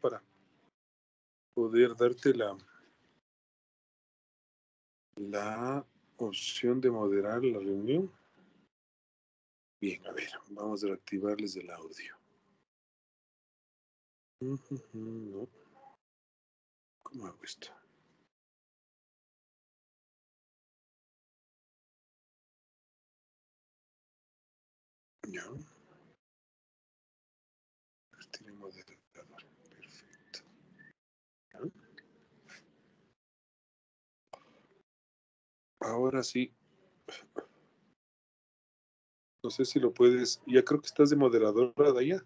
para poder darte la, la opción de moderar la reunión. Bien, a ver, vamos a reactivarles el audio. No. ¿Cómo hago esto? Ya. Tiene moderador. Perfecto. ¿Ya? Ahora sí. No sé si lo puedes. Ya creo que estás de moderadora, Daya.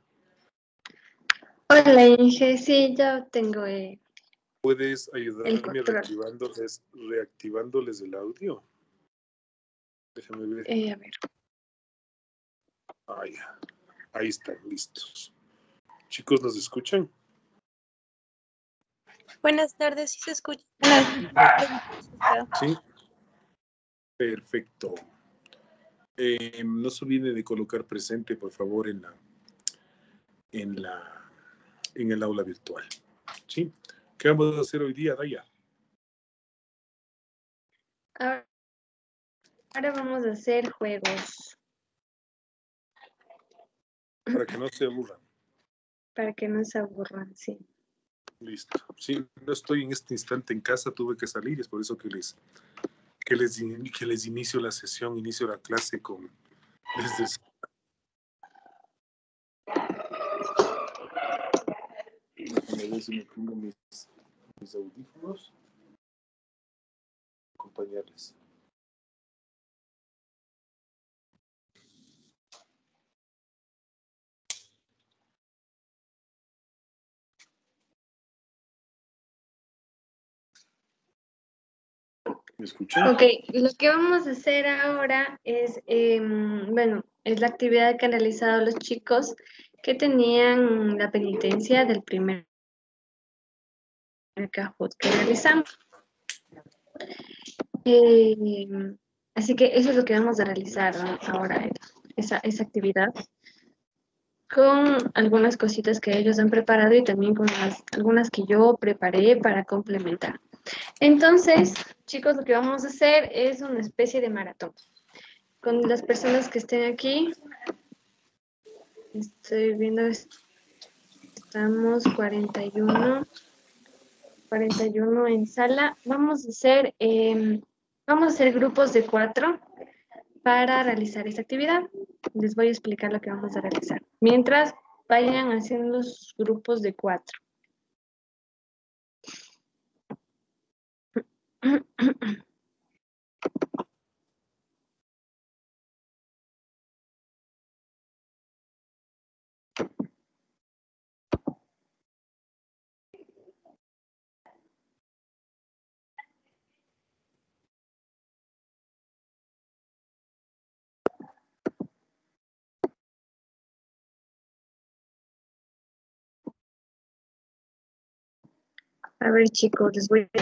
Hola, Inge. Sí, ya tengo. Eh, ¿Puedes ayudarme reactivándoles, reactivándoles el audio? Déjame ver. eh, a ver. Ah, ya. Ahí están, listos. Chicos, ¿nos escuchan? Buenas tardes, ¿sí se escucha? Sí. Perfecto. Eh, no se olviden de colocar presente, por favor, en la, en la, en el aula virtual. ¿Sí? ¿Qué vamos a hacer hoy día, Daya? Ahora, ahora vamos a hacer juegos Para que no se aburran. para que no se aburran, sí. Listo. Sí, no estoy en este instante en casa, tuve que salir, es por eso que les, que les, que les inicio la sesión, inicio la clase con desde ver si me pongo mis, mis audífonos. Acompañarles. ¿Me escuchan? Ok, lo que vamos a hacer ahora es, em, bueno, es la actividad que han realizado los chicos que tenían la penitencia del primer Kahoot que realizamos. Em, así que eso es lo que vamos a realizar ahora, esa, esa actividad, con algunas cositas que ellos han preparado y también con las, algunas que yo preparé para complementar. Entonces, chicos, lo que vamos a hacer es una especie de maratón. Con las personas que estén aquí, estoy viendo, estamos 41, 41 en sala. Vamos a hacer, em, vamos a hacer grupos de cuatro para realizar esta actividad. Les voy a explicar lo que vamos a realizar. Mientras vayan haciendo los grupos de cuatro. A ver, chicos, les voy a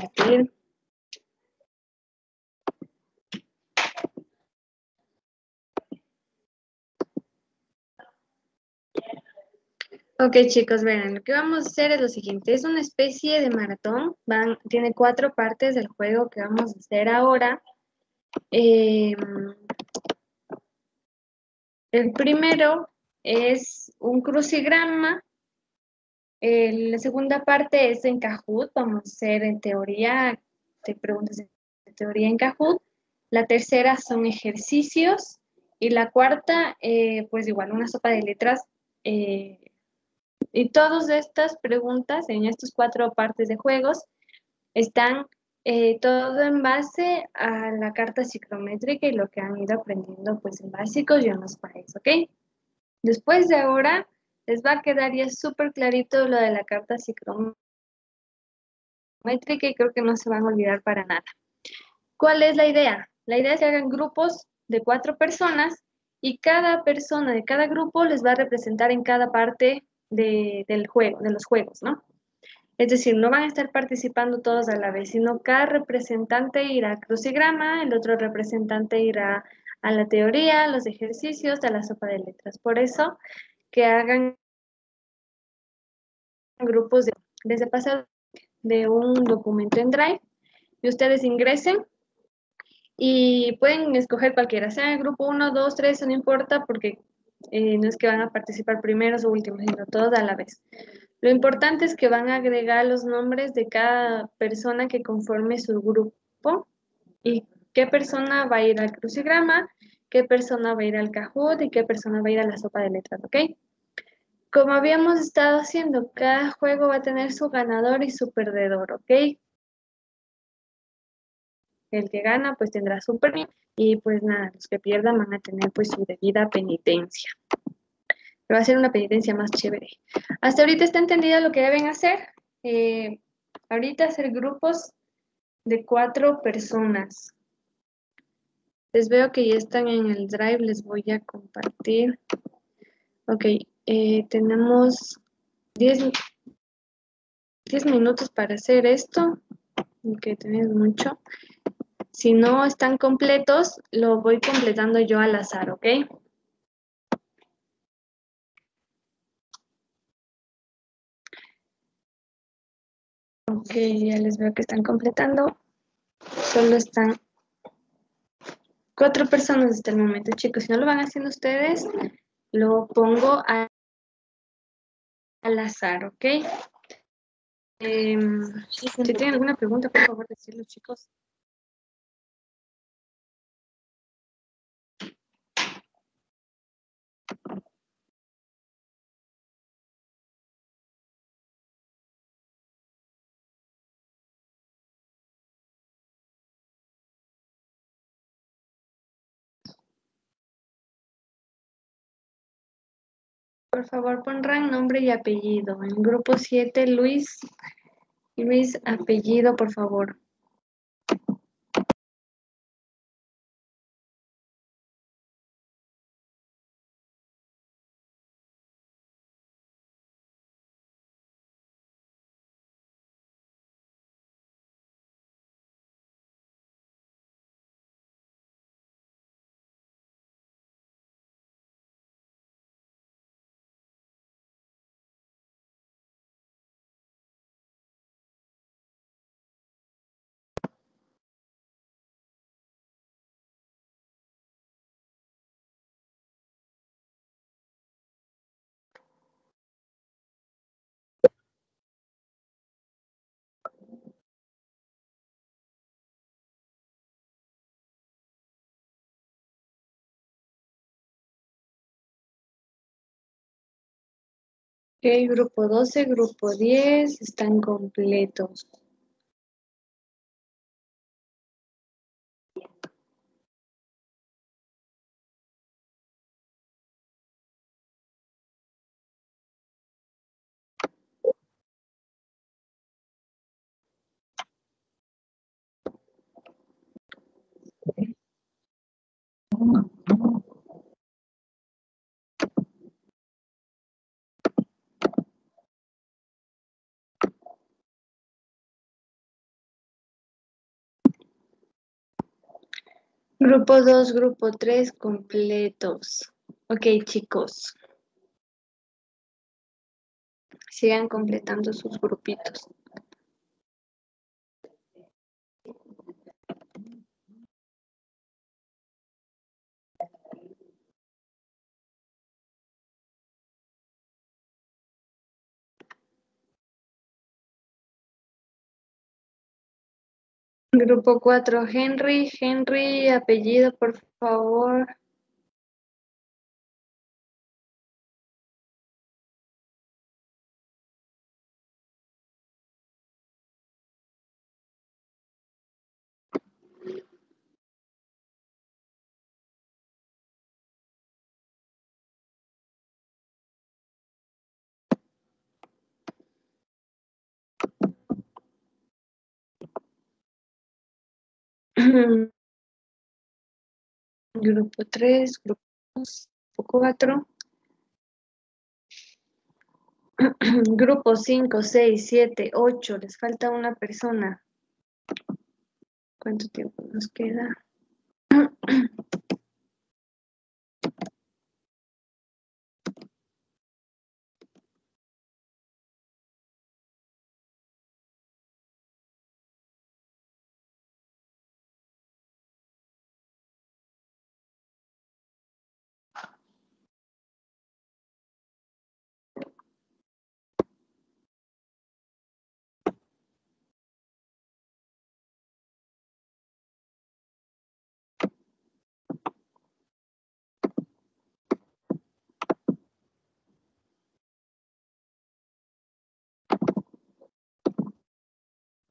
Ok, chicos, vean, lo que vamos a hacer es lo siguiente, es una especie de maratón, tiene cuatro partes del juego que vamos a hacer ahora. Em, el primero es un crucigrama, la segunda parte es en Kahoot, vamos a hacer en teoría, te preguntas de teoría en Kahoot. La tercera son ejercicios y la cuarta, eh, pues igual, una sopa de letras. eh, y todas estas preguntas en estas cuatro partes de juegos están eh, todo en base a la carta psicométrica y lo que han ido aprendiendo pues en básicos y en los países, ¿ok? Después de ahora les va a quedar ya súper clarito lo de la carta psicométrica y creo que no se van a olvidar para nada. ¿Cuál es la idea? La idea es que hagan grupos de cuatro personas y cada persona de cada grupo les va a representar en cada parte de, del juego, de los juegos, ¿no? Es decir, no van a estar participando todos a la vez, sino cada representante irá a crucigrama, el otro representante irá a la teoría, los ejercicios, a la sopa de letras. Por eso, que hagan grupos de, desde pasar de un documento en Drive y ustedes ingresen y pueden escoger cualquiera, sea el grupo 1, 2, 3, no importa porque eh, no es que van a participar primeros o últimos, sino todos a la vez. Lo importante es que van a agregar los nombres de cada persona que conforme su grupo y qué persona va a ir al crucigrama, qué persona va a ir al Kahoot y qué persona va a ir a la sopa de letras, ¿ok? Como habíamos estado haciendo, cada juego va a tener su ganador y su perdedor, ¿ok? El que gana pues tendrá su premio y pues nada, los que pierdan van a tener pues su debida penitencia. Pero va a ser una penitencia más chévere. Hasta ahorita está entendido lo que deben hacer. Eh, ahorita hacer grupos de cuatro personas. Les veo que ya están en el drive, les voy a compartir. Ok, eh, tenemos 10, 10 minutos para hacer esto. Ok, tenemos mucho. Si no están completos, lo voy completando yo al azar, ¿ok? Ok, ya les veo que están completando. Solo están cuatro personas hasta el momento, chicos. Si no lo van haciendo ustedes, lo pongo al azar, ¿ok? Em, si tienen alguna pregunta, por favor, decirlo, chicos. Por favor, pondrán nombre y apellido. En grupo 7, Luis. Luis, apellido, por favor. Ok, grupo 12, grupo 10, están completos. Grupo 2, grupo 3, completos. Ok, chicos. Sigan completando sus grupitos. Grupo 4, Henry. Henry, apellido, por favor. Grupo 3, grupo 4. Grupo 5, 6, 7, 8. Les falta una persona. ¿Cuánto tiempo nos queda?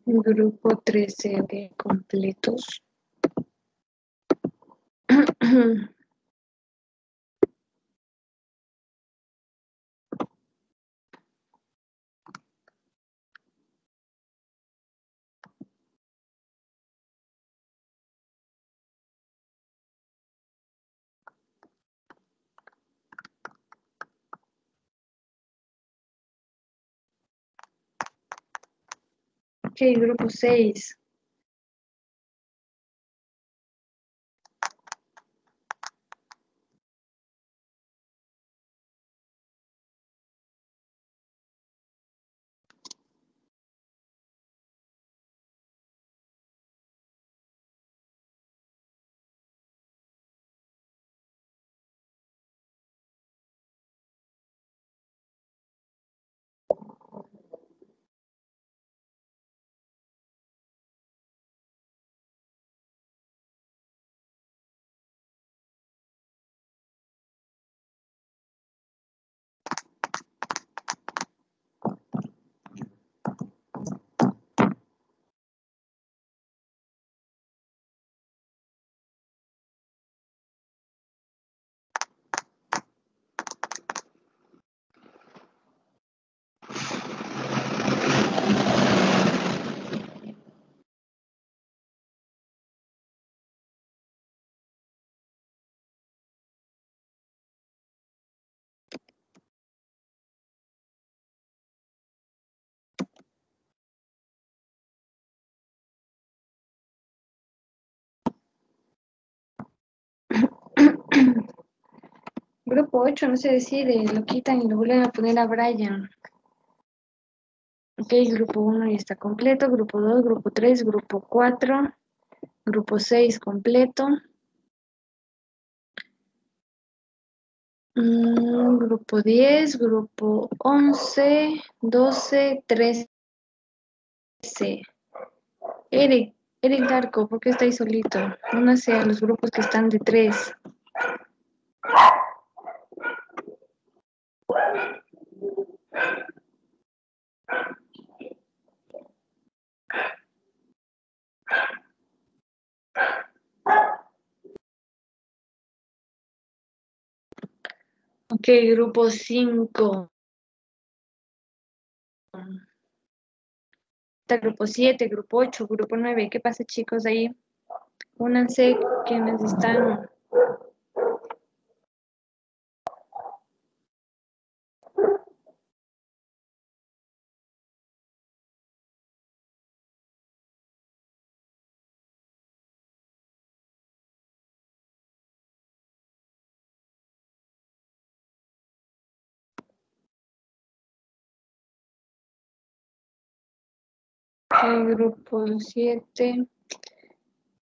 Grupo 13, ok, completos. Ok, grupo 6. Grupo 8 no se decide, lo quitan y lo vuelven a poner a Brian. Ok, grupo 1 ya está completo, grupo 2, grupo 3, grupo 4, grupo 6 completo. Mm, grupo 10, grupo 11, 12, 13. Eric, Eric Darko, ¿por qué estáis solito? Únase a los grupos que están de 3. Ok, grupo 5. Está grupo 7, grupo 8, grupo 9. ¿Qué pasa, chicos, ahí? Únanse quienes están. El grupo 7.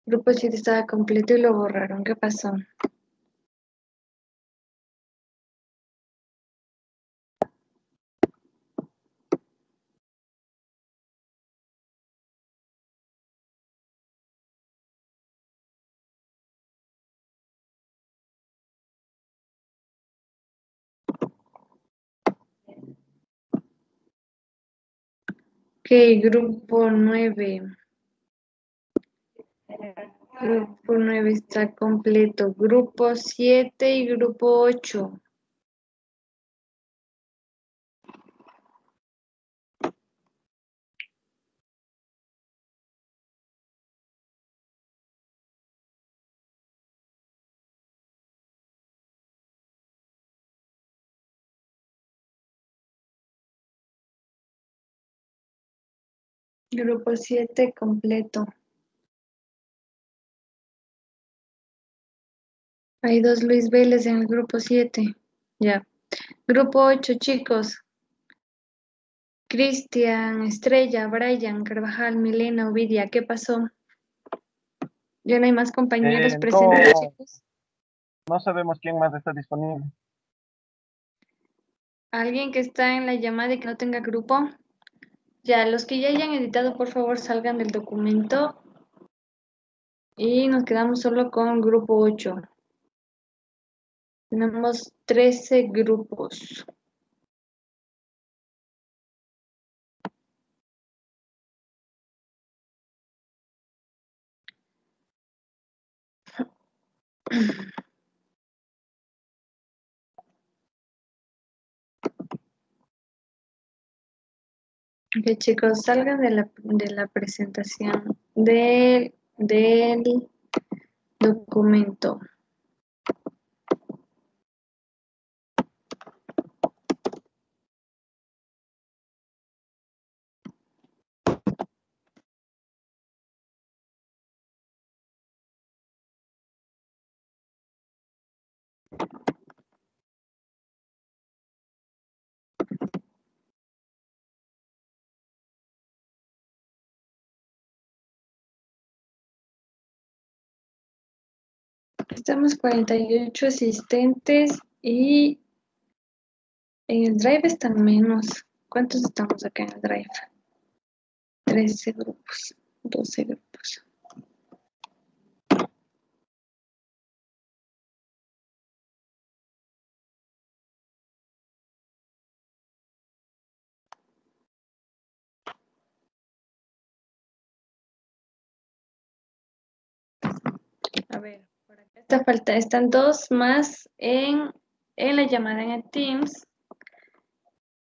Grupo 7 estaba completo y lo borraron. ¿Qué pasó? Grupo 9. Grupo 9 está completo. Grupo 7 y grupo 8. Grupo 7 completo. Hay dos Luis Vélez en el grupo 7. Ya. Grupo 8, chicos. Cristian, Estrella, Brian, Carvajal, Milena, Ovidia. ¿Qué pasó? Ya no hay más compañeros Eh, presentes, no. chicos. No sabemos quién más está disponible. ¿Alguien que está en la llamada y que no tenga grupo? Ya, los que ya hayan editado, por favor, salgan del documento. Y nos quedamos solo con grupo 8. Tenemos 13 grupos. Ok, chicos, salgan de la, de la presentación del, del documento. Estamos 48 asistentes y en el Drive están menos. ¿Cuántos estamos acá en el Drive? 13 grupos, 12 grupos. A ver, falta, están dos más en, en la llamada en el Teams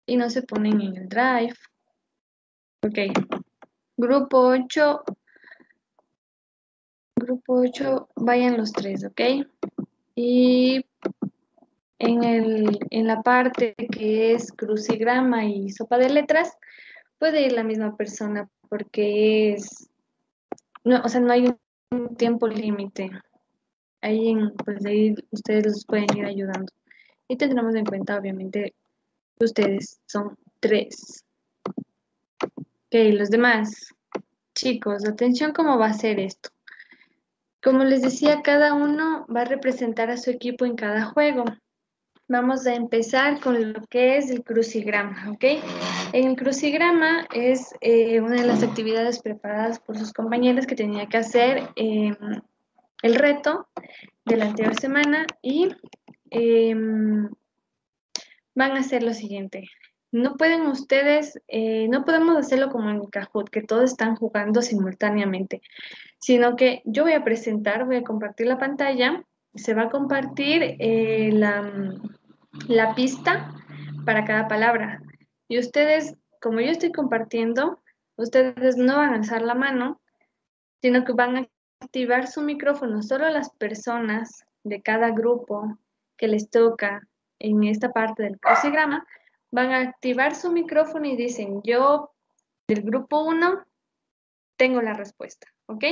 y no se ponen en el Drive. Ok, grupo 8, grupo 8, vayan los tres, ¿ok? Y en, el, en la parte que es crucigrama y sopa de letras, puede ir la misma persona porque es, no, o sea, no hay un tiempo límite. Ahí, pues ahí ustedes los pueden ir ayudando. Y tendremos en cuenta, obviamente, que ustedes son tres. Ok, los demás. Chicos, atención cómo va a ser esto. Como les decía, cada uno va a representar a su equipo en cada juego. Vamos a empezar con lo que es el crucigrama, ¿ok? El crucigrama es eh, una de las actividades preparadas por sus compañeros que tenía que hacer eh, el reto de la anterior semana y eh, van a hacer lo siguiente. No pueden ustedes, eh, no podemos hacerlo como en Kahoot, que todos están jugando simultáneamente, sino que yo voy a presentar, voy a compartir la pantalla, se va a compartir eh, la, la pista para cada palabra. Y ustedes, como yo estoy compartiendo, ustedes no van a alzar la mano, sino que van a activar su micrófono. Solo las personas de cada grupo que les toca en esta parte del crucigrama van a activar su micrófono y dicen, yo del grupo 1 tengo la respuesta, ¿ok?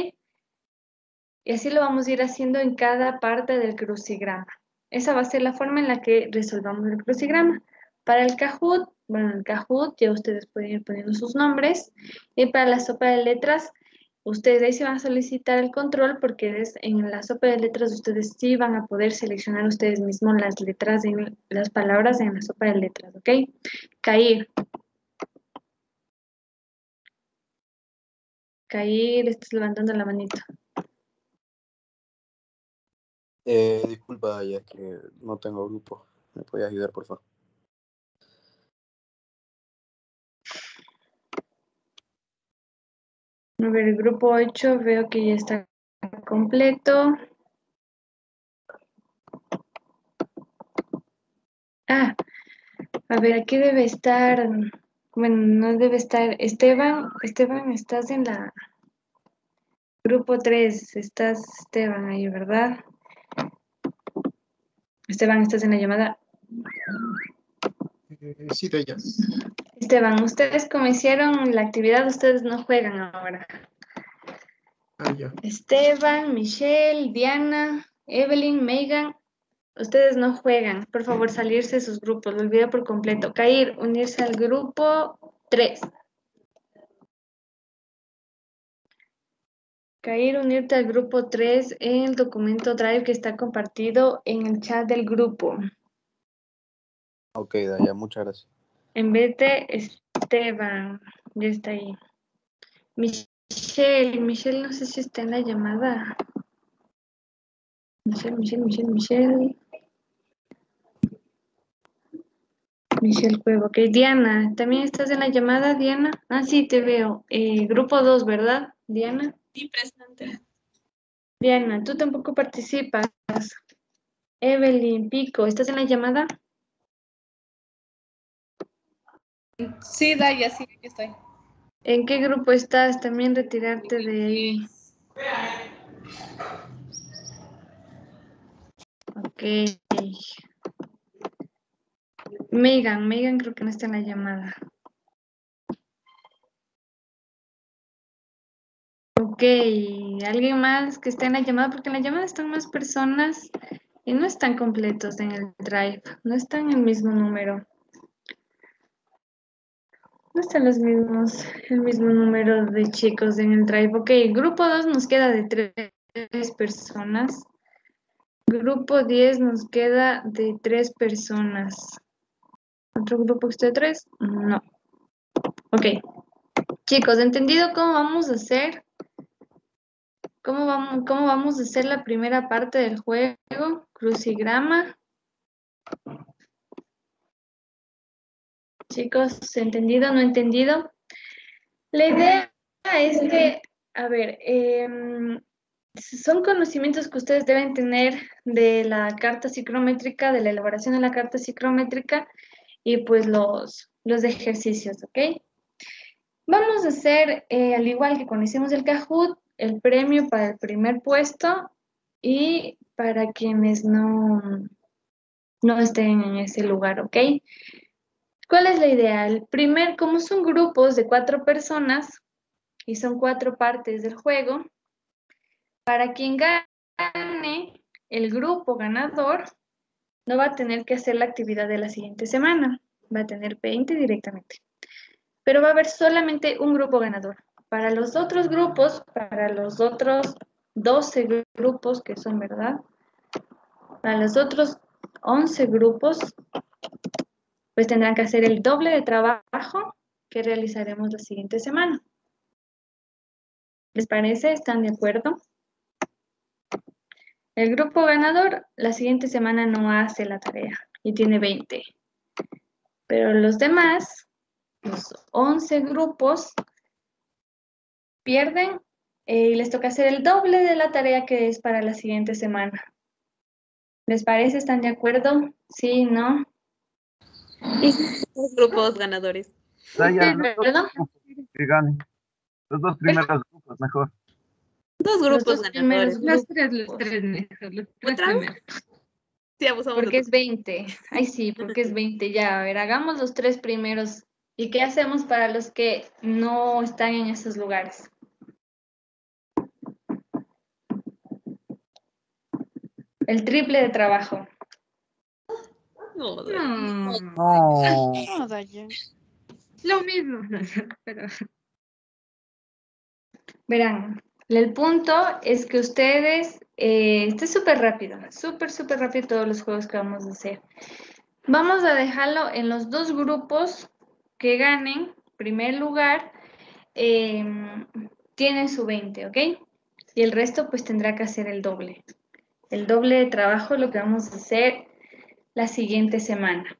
Y así lo vamos a ir haciendo en cada parte del crucigrama. Esa va a ser la forma en la que resolvamos el crucigrama. Para el Kahoot, bueno, el Kahoot ya ustedes pueden ir poniendo sus nombres. Y para la sopa de letras, ustedes ahí se van a solicitar el control porque es, en la sopa de letras ustedes sí van a poder seleccionar ustedes mismos las letras, en, las palabras en la sopa de letras, ¿ok? Cair. Cair, estás levantando la manita. Eh, disculpa, ya que no tengo grupo. ¿Me puedes ayudar, por favor? A ver, el grupo 8 veo que ya está completo. Ah, a ver, aquí debe estar, bueno, no debe estar, Esteban, Esteban, estás en la grupo 3, estás, Esteban, ahí, ¿verdad? Esteban, estás en la llamada. Eh, sí, de ella. Esteban, ustedes como hicieron la actividad, ustedes no juegan ahora. Ah, ya. Esteban, Michelle, Diana, Evelyn, Megan, ustedes no juegan. Por favor, salirse de sus grupos, lo olvido por completo. Cair, unirse al grupo 3. Cair, unirte al grupo 3 en el documento Drive que está compartido en el chat del grupo. Ok, Daya, muchas gracias. En vez de Esteban, ya está ahí. Michelle, Michelle, no sé si está en la llamada. Michelle, Michelle, Michelle, Michelle. Michelle Cuevo, ok. Diana, ¿también estás en la llamada, Diana? Ah, sí, te veo. Eh, grupo 2, ¿verdad, Diana? Sí, presente. Diana, tú tampoco participas. Evelyn, Pico, ¿estás en la llamada? Sí, Daya, sí, aquí estoy. ¿En qué grupo estás? También retirarte de ahí. Ok. Megan, Megan creo que no está en la llamada. Ok, ¿alguien más que esté en la llamada? Porque en la llamada están más personas y no están completos en el drive, no están en el mismo número. No están los mismos, el mismo número de chicos en el drive. Ok, grupo 2 nos queda de tres personas. Grupo 10 nos queda de tres personas. ¿Otro grupo que esté de tres? No. Ok. Chicos, ¿entendido cómo vamos a hacer? ¿Cómo vamos, ¿Cómo vamos a hacer la primera parte del juego? Crucigrama. Chicos, ¿entendido? ¿No entendido? La idea es que, a ver, em, son conocimientos que ustedes deben tener de la carta psicométrica, de la elaboración de la carta psicométrica y pues los, los ejercicios, ¿ok? Vamos a hacer, eh, al igual que cuando hicimos el Kahoot, el premio para el primer puesto y para quienes no, no estén en ese lugar, ¿ok? ¿Cuál es la idea? El primer, como son grupos de cuatro personas y son cuatro partes del juego, para quien gane el grupo ganador, no va a tener que hacer la actividad de la siguiente semana, va a tener 20 directamente. Pero va a haber solamente un grupo ganador. Para los otros grupos, para los otros 12 grupos que son, ¿verdad? Para los otros 11 grupos, pues tendrán que hacer el doble de trabajo que realizaremos la siguiente semana. ¿Les parece? ¿Están de acuerdo? El grupo ganador la siguiente semana no hace la tarea y tiene 20. Pero los demás, los 11 grupos, pierden eh, y les toca hacer el doble de la tarea que es para la siguiente semana. ¿Les parece? ¿Están de acuerdo? Sí, ¿no? Los grupos ganadores. Daya, los dos que ganen. Los dos primeros grupos, mejor. Dos Los grupos dos primeros ganadores. Los tres, los tres mejor, los tres primeros. Sí, abusamos Porque los- es 20. Ay, sí, porque es 20. Ya, a ver, hagamos los tres primeros. ¿Y qué hacemos para los que no están en esos lugares? El triple de trabajo. No, No, No. no, Daya. lo mismo. Pero Verán, el punto es que ustedes, eh, esto es súper rápido, súper, súper rápido todos los juegos que vamos a hacer. Vamos a dejarlo en los dos grupos que ganen, primer lugar, em, tienen su 20, ¿ok? Y el resto pues tendrá que hacer el doble. El doble de trabajo lo que vamos a hacer la siguiente semana.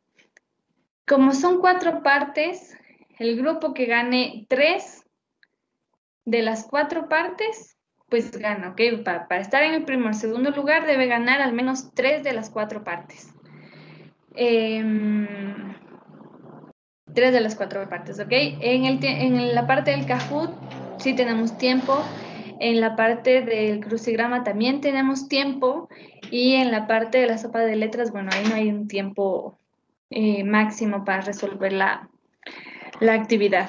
Como son cuatro partes, el grupo que gane tres de las cuatro partes, pues gana, ¿ok? Pa- para estar en el primer segundo lugar debe ganar al menos tres de las cuatro partes. Em, tres de las cuatro partes, ¿ok? En, el, en la parte del Kahoot sí tenemos tiempo. En la parte del crucigrama también tenemos tiempo. Y en la parte de la sopa de letras, bueno, ahí no hay un tiempo eh, máximo para resolver la, la actividad.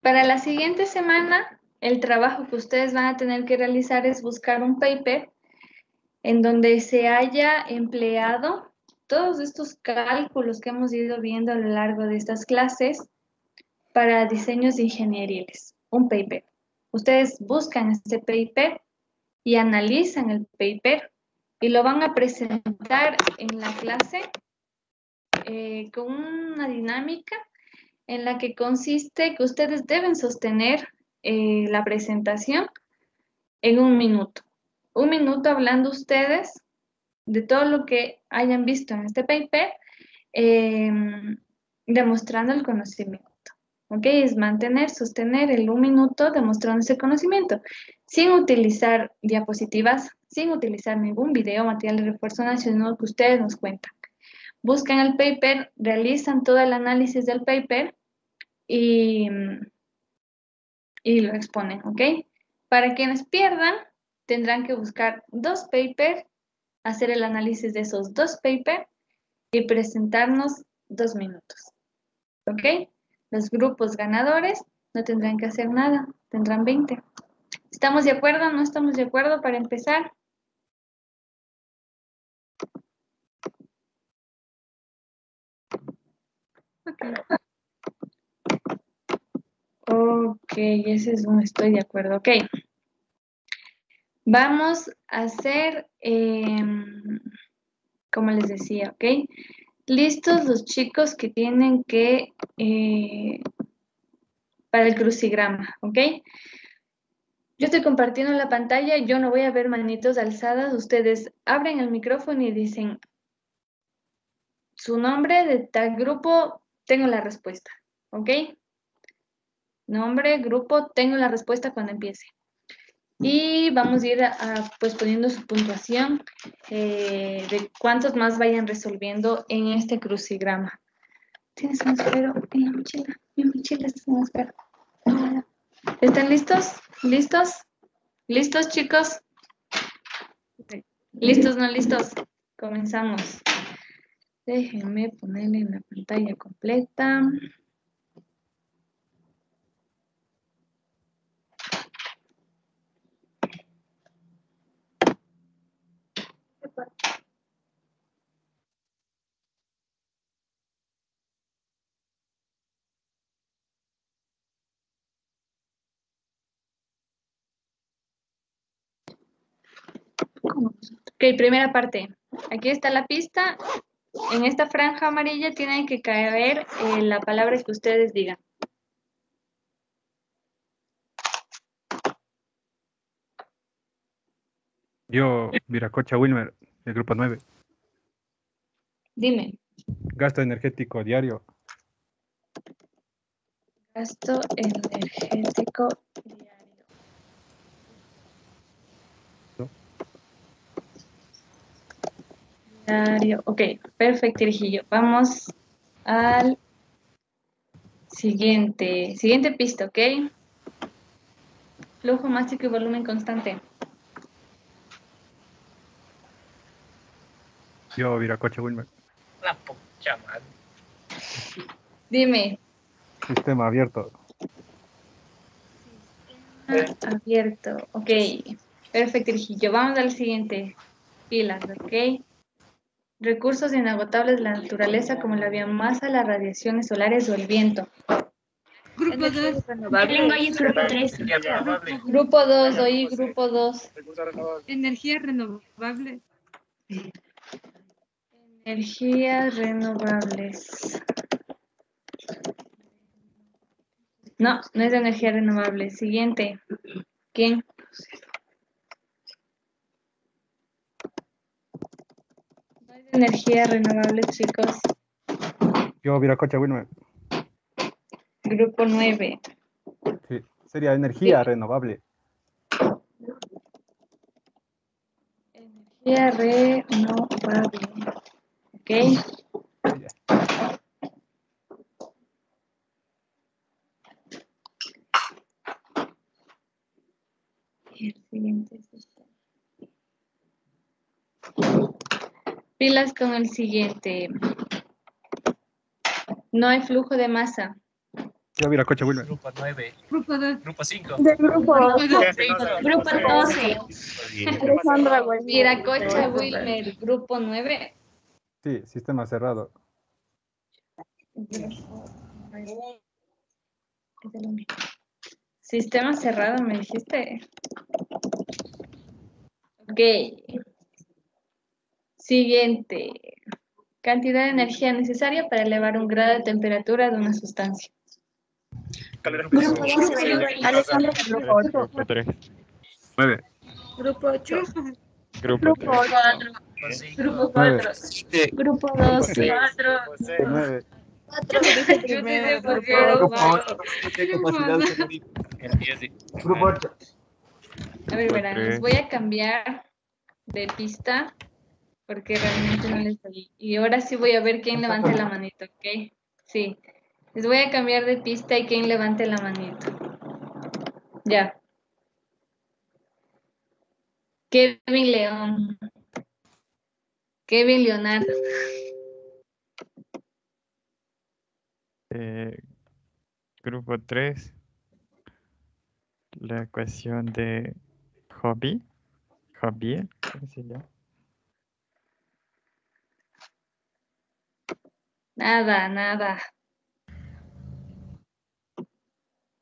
Para la siguiente semana, el trabajo que ustedes van a tener que realizar es buscar un paper en donde se haya empleado todos estos cálculos que hemos ido viendo a lo largo de estas clases para diseños ingenieriles. Un paper. Ustedes buscan este paper y analizan el paper y lo van a presentar en la clase eh, con una dinámica en la que consiste que ustedes deben sostener eh, la presentación en un minuto. Un minuto hablando ustedes de todo lo que hayan visto en este paper, eh, demostrando el conocimiento. ¿ok? Es mantener, sostener el un minuto demostrando ese conocimiento, sin utilizar diapositivas, sin utilizar ningún video, material de refuerzo nacional que ustedes nos cuentan. Buscan el paper, realizan todo el análisis del paper y, y lo exponen, ¿ok? Para quienes pierdan, tendrán que buscar dos papers, hacer el análisis de esos dos papers y presentarnos dos minutos. ¿Ok? Los grupos ganadores no tendrán que hacer nada, tendrán 20. ¿Estamos de acuerdo? ¿No estamos de acuerdo para empezar? Ok, ese es un estoy de acuerdo. Ok. Vamos a hacer, em, como les decía, ok. Listos los chicos que tienen que, eh, para el crucigrama, ok. Yo estoy compartiendo la pantalla, yo no voy a ver manitos alzadas, ustedes abren el micrófono y dicen su nombre de tal grupo, tengo la respuesta, ¿ok? Nombre, grupo, tengo la respuesta cuando empiece. Y vamos a ir pues poniendo su puntuación eh, de cuántos más vayan resolviendo en este crucigrama. ¿Tienes un esfero en la mochila? Mi mochila está en un esfero. ¿Están listos? ¿Listos? ¿Listos, chicos? ¿Listos, no listos? Comenzamos. Déjenme ponerle en la pantalla completa. Ok, primera parte. Aquí está la pista. En esta franja amarilla tiene que caer eh, la palabra que ustedes digan. Yo, Viracocha Wilmer, del grupo 9. Dime. Gasto energético diario. Gasto energético diario. Diario. Ok, perfecto, Irijillo. Vamos al siguiente. Siguiente pista, ¿ok? Flujo másico y volumen constante. Yo, Viracocha Wilmer. La pucha madre. Dime. Sistema abierto. Ah, abierto. Ok. Perfecto, Irijillo. Vamos al siguiente. Pilas, ¿ok? Recursos inagotables de la naturaleza como la biomasa, las radiaciones solares o el viento. Grupo 2. Tengo ahí grupo 3. Grupo 2, oí grupo 2. Energía renovable. Energías renovables. No, no es de energía renovable. Siguiente. ¿Quién? No es de energía renovable, chicos. Yo, Viracocha Wilmer. Grupo 9. Sí. Sería energía renovable. Energía renovable. ¿Ok? El siguiente es Pilas con el siguiente. No hay flujo de masa. Yo, Viracocha Wilmer. Grupo 9. Grupo 2. Grupo 5. Grupo Grupo 12. Viracocha Wilmer, grupo 9. Sí, sistema cerrado. Sistema cerrado, me dijiste. Ok. Siguiente. Cantidad de energía necesaria para elevar un grado de temperatura de una sustancia. Grupo 8. 3. 9. Grupo 8. Grupo 3. Grupo 9. 4. Grupo 12. 9. Cuatro. primero, grupo cuatro. Qué capacidad, señorita. Grupo 8. A ver, verán, les voy a cambiar de pista porque realmente no les doy. Y ahora sí voy a ver quién levante la manito, ¿ok? Sí. Les voy a cambiar de pista y quién levante la manito. Ya. Kevin León. Kevin Leonardo. Eh, grupo 3. La ecuación de Hobby. Hobby, ¿cómo se llama? Nada, nada.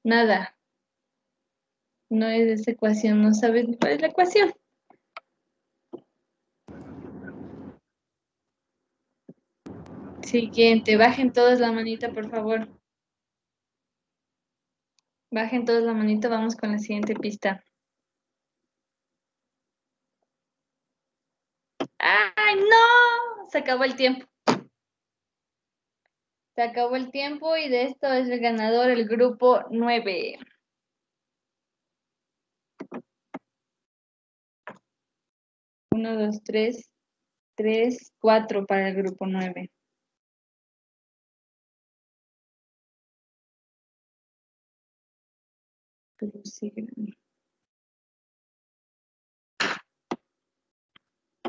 Nada. No es esa ecuación, no sabes cuál es la ecuación. Siguiente, bajen todos la manita, por favor. Bajen todos la manita, vamos con la siguiente pista. ¡Ay, no! Se acabó el tiempo. Se acabó el tiempo y de esto es el ganador el grupo 9. Uno, dos, tres, tres, cuatro para el grupo 9.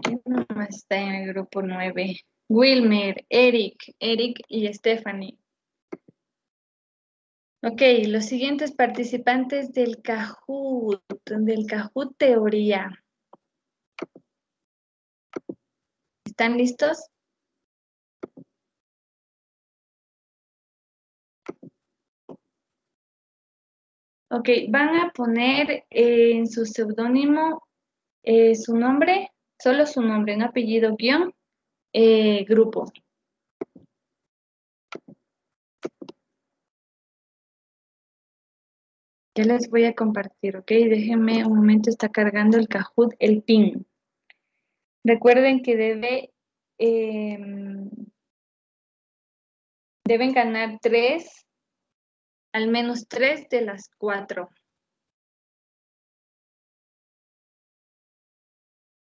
¿Quién más está en el grupo 9? Wilmer, Eric, Eric y Stephanie. Ok, los siguientes participantes del Kahoot, del Kahoot Teoría. ¿Están listos? Ok, van a poner en su seudónimo eh, su nombre, solo su nombre, no apellido, guion, eh, grupo. Ya les voy a compartir, ¿ok? Déjenme un momento, está cargando el Kahoot, el PIN. Recuerden que debe, em, deben ganar tres, al menos tres de las cuatro.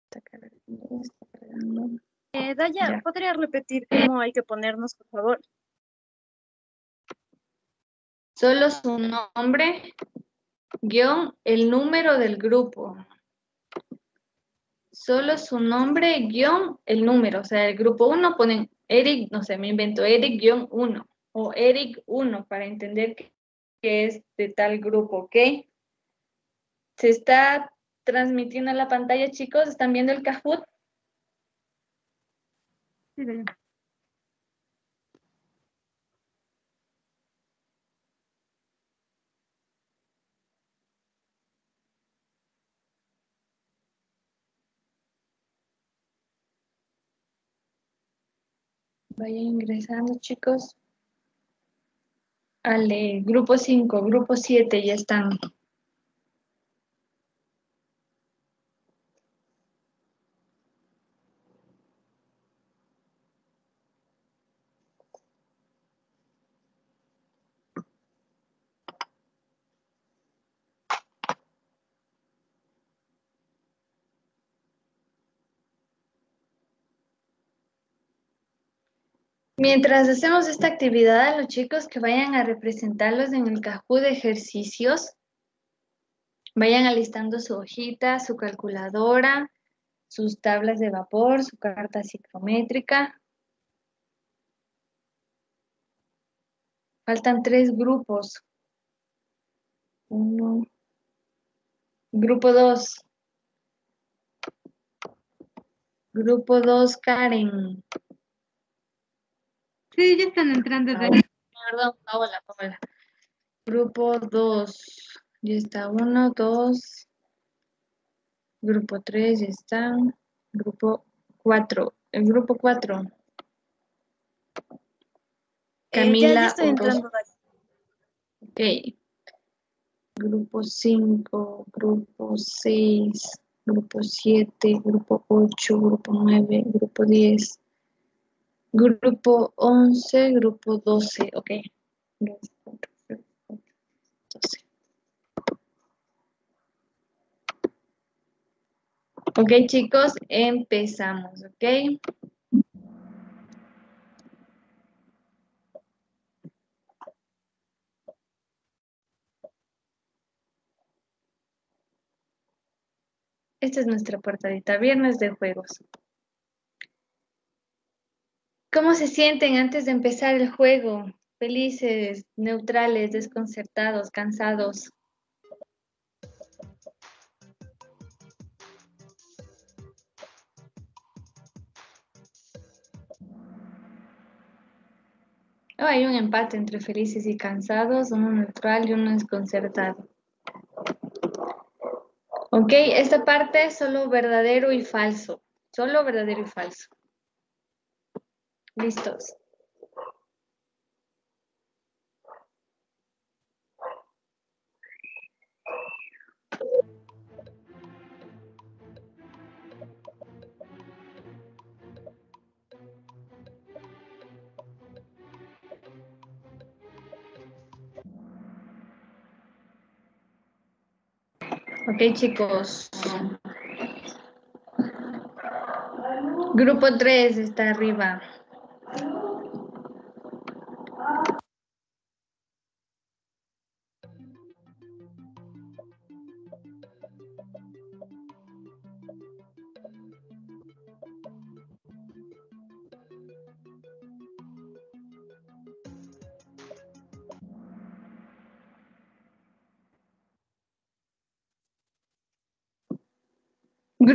Está cargando, está cargando. Eh, Daya, Ya. ¿podría repetir cómo hay que ponernos, por favor? Solo su nombre, guion, el número del grupo. Solo su nombre, guion, el número. O sea, el grupo 1 ponen Eric, no sé, me invento Eric, guion 1. O Eric 1 para entender que, que es de tal grupo, ¿ok? Se está transmitiendo en la pantalla, chicos. ¿Están viendo el Kahoot? Sí, ingresando, chicos. Al grupo 5, grupo 7 ya están. Mientras hacemos esta actividad, a los chicos que vayan a representarlos en el Kahoot de ejercicios, vayan alistando su hojita, su calculadora, sus tablas de vapor, su carta psicométrica. Faltan tres grupos. Uno. Grupo dos. Grupo dos, Karen. Sí, ya están entrando. Ah. Perdón, Paola, Paola. Grupo 2. Ya está 1, 2. Grupo 3, ya está. Grupo 4. El grupo 4. Eh, Camila. ya, ya estoy entrando. Ok. Grupo 5, grupo 6, grupo 7, grupo 8, grupo 9, grupo 10. Grupo 11, grupo 12, ok. 2, 4, 6, 8, 12. Ok, chicos, empezamos, ok. Esta es nuestra portadita, viernes de juegos. ¿Cómo se sienten antes de empezar el juego? Felices, neutrales, desconcertados, cansados. Oh, hay un empate entre felices y cansados, uno neutral y uno desconcertado. Ok, esta parte es solo verdadero y falso. Solo verdadero y falso. Listos. Ok, chicos. Grupo 3 está arriba.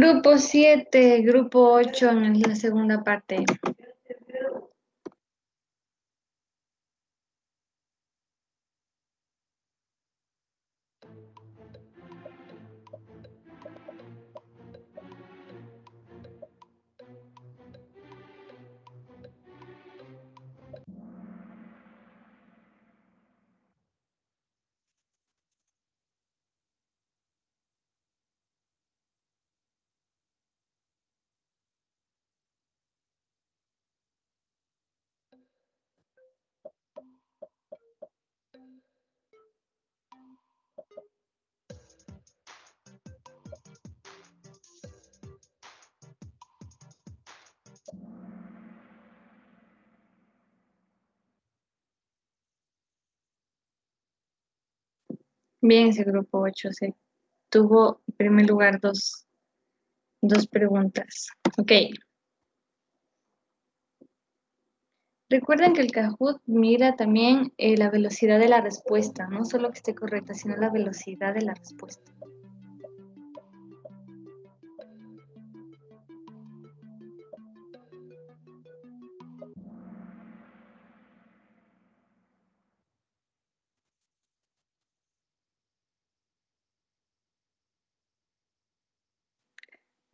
Grupo 7, grupo 8 en la segunda parte. Bien, ese grupo 8 se tuvo en primer lugar dos, dos preguntas. Ok. Recuerden que el Kahoot mira también eh, la velocidad de la respuesta, no solo que esté correcta, sino la velocidad de la respuesta.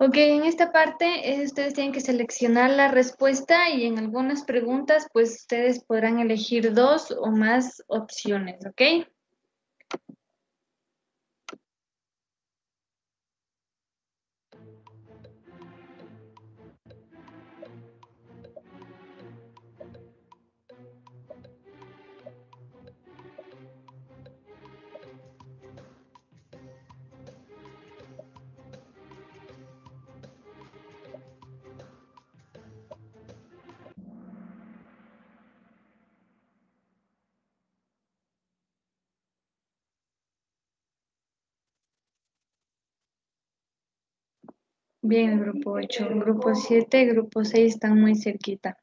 Ok, en esta parte eh, ustedes tienen que seleccionar la respuesta y en algunas preguntas pues ustedes podrán elegir dos o más opciones, ¿ok? Bien, grupo 8. Grupo 7, grupo 6 están muy cerquita.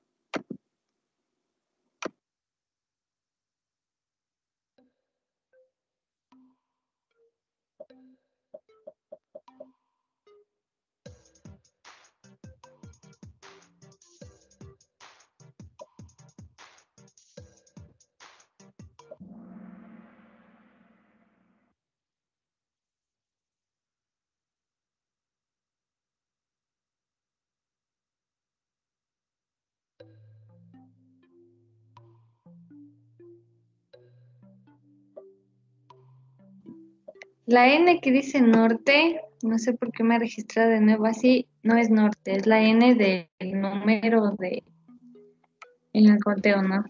La N que dice norte, no sé por qué me ha registrado de nuevo así, no es norte, es la N del número de, En el conteo, ¿no?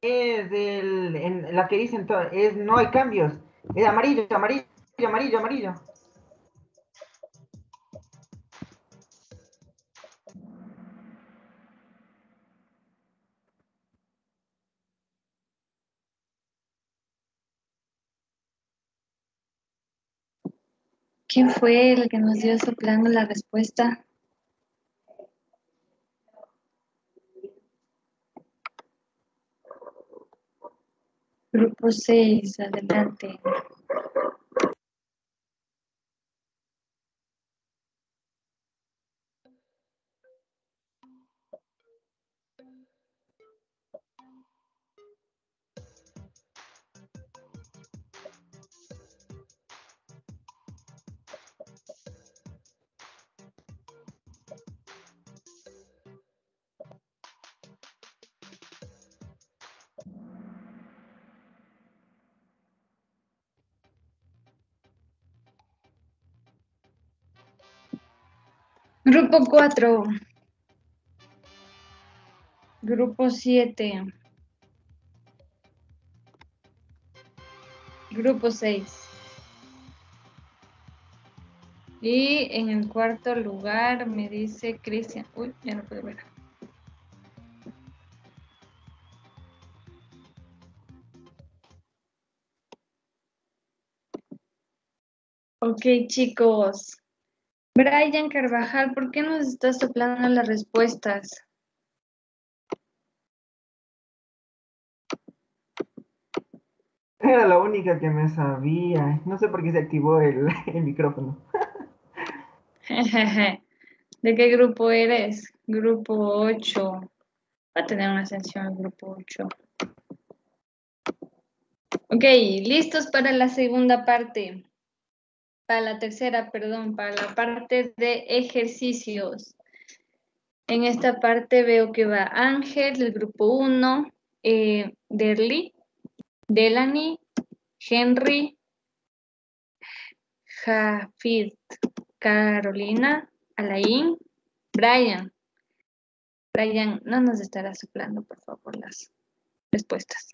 Es del, en la que dicen, to- es no hay cambios. Es amarillo, amarillo, amarillo, amarillo. ¿Quién fue el que nos dio soplando la respuesta? Grupo 6, adelante. Grupo 4. Grupo 7. Grupo 6. Y en el cuarto lugar me dice Cristian. Uy, ya no puedo ver. Ok, chicos. Brian Carvajal, ¿por qué nos estás soplando las respuestas? Era la única que me sabía. No sé por qué se activó el, el micrófono. ¿De qué grupo eres? Grupo 8. Va a tener una ascensión el grupo 8. Ok, listos para la segunda parte. Para la tercera, perdón, para la parte de ejercicios. En esta parte veo que va Ángel del grupo 1, eh, Derly, Delany, Henry, Jafid, Carolina, Alain, Brian. Brian, no nos estará soplando, por favor, las respuestas.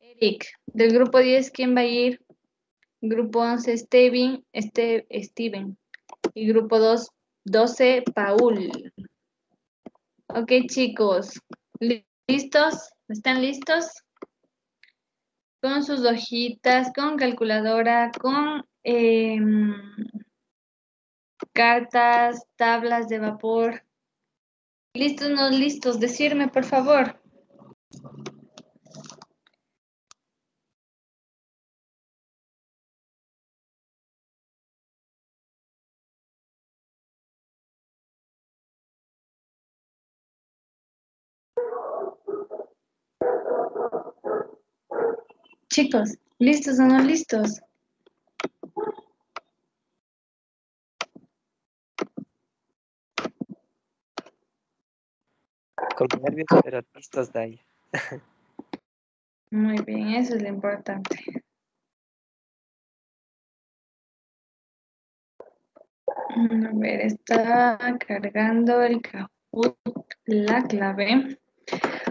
Eric. Del grupo 10, ¿quién va a ir? Grupo 11, Steven. Este, Steven. Y grupo 2, 12, Paul. Ok, chicos. ¿Listos? ¿Están listos? Con sus hojitas, con calculadora, con em, cartas, tablas de vapor. ¿Listos no listos? Decirme, por favor. Chicos, ¿listos o no listos? Con nervios, pero listos, Daya. Muy bien, eso es lo importante. A ver, está cargando el Kahoot, la clave.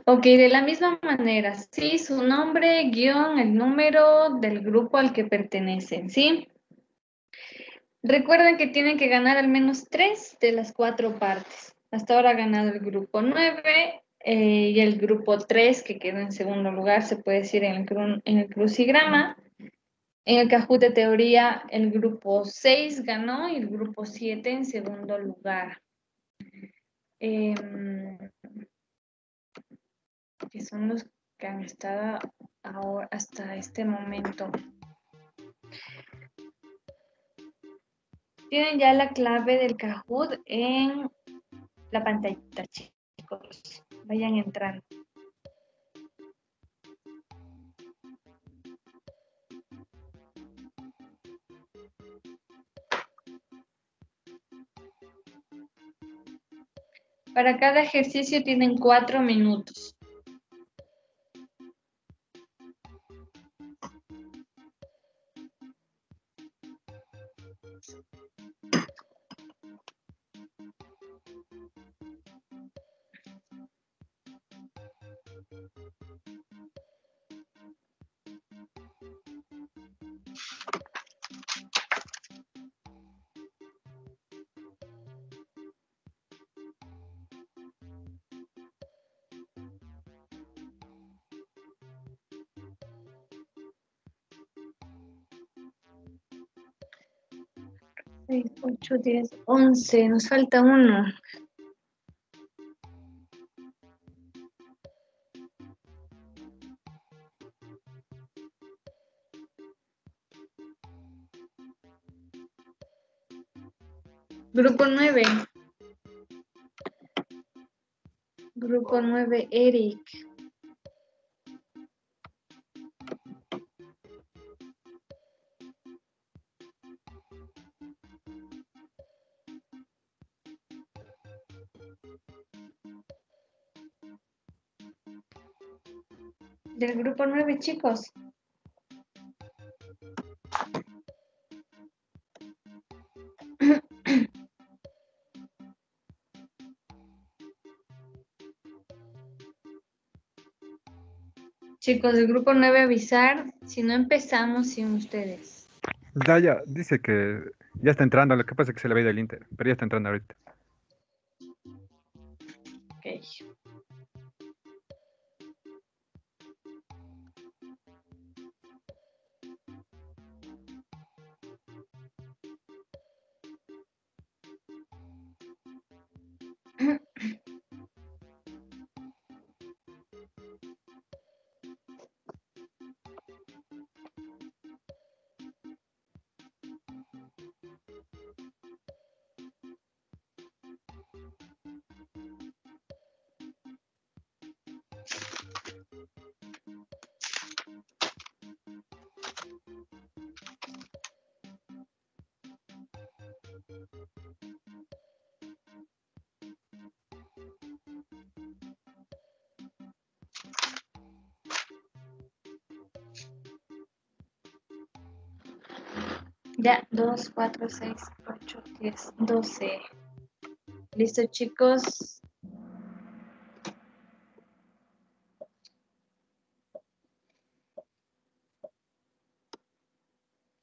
Ok, de la misma manera, sí, su nombre, guion, el número del grupo al que pertenecen, ¿sí? Recuerden que tienen que ganar al menos tres de las cuatro partes. Hasta ahora ha ganado el grupo 9 eh, y el grupo 3, que quedó en segundo lugar, se puede decir en el, en el crucigrama. En el Kahoot de teoría, el grupo 6 ganó y el grupo 7 en segundo lugar. Em, que son los que han estado ahora, hasta este momento. Tienen ya la clave del Kahoot en la pantallita, chicos. Vayan entrando. Para cada ejercicio tienen cuatro minutos. Seis, ocho, diez, once. Nos falta uno. Grupo nueve. Grupo nueve, Eric. Del grupo nueve, chicos. Chicos, del grupo 9 avisar si no empezamos sin ustedes. Daya dice que ya está entrando, lo que pasa es que se le va a ir el Inter, pero ya está entrando ahorita. 嗯 嗯 Ya, 2, 4, 6, 8, 10, 12. Listo, chicos.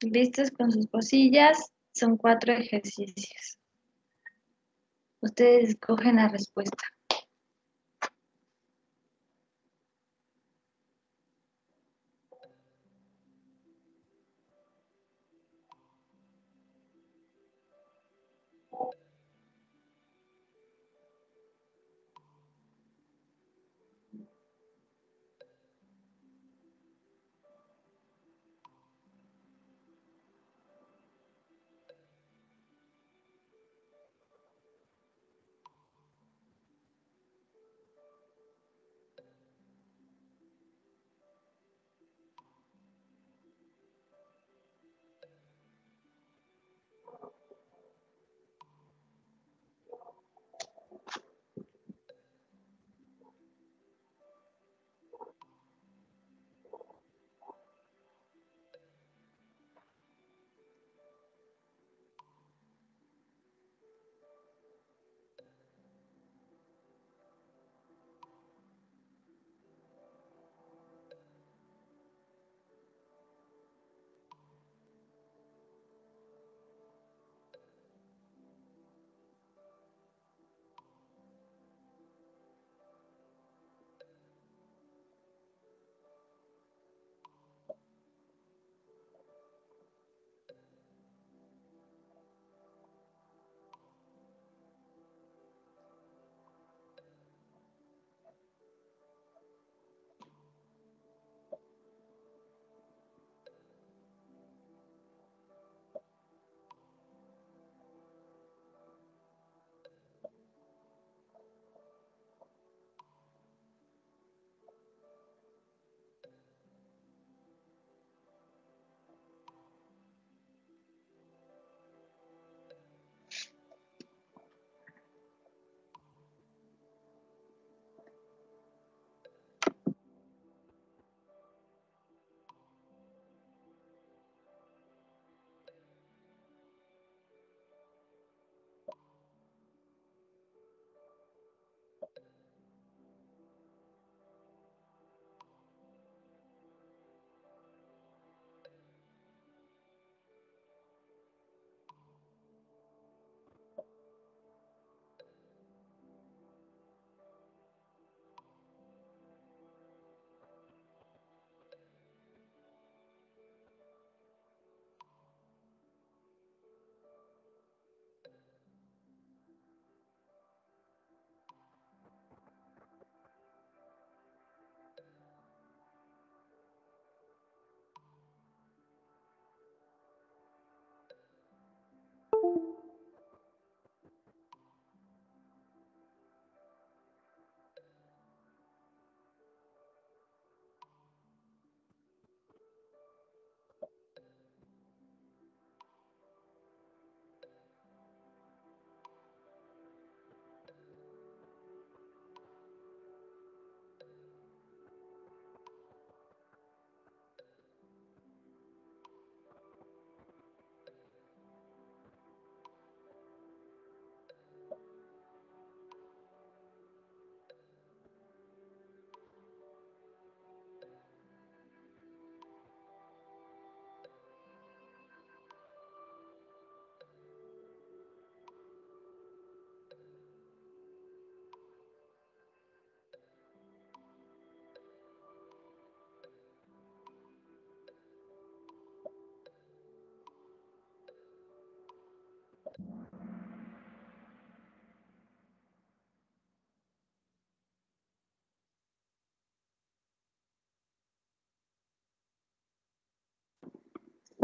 Listos con sus cosillas. Son cuatro ejercicios. Ustedes escogen la respuesta.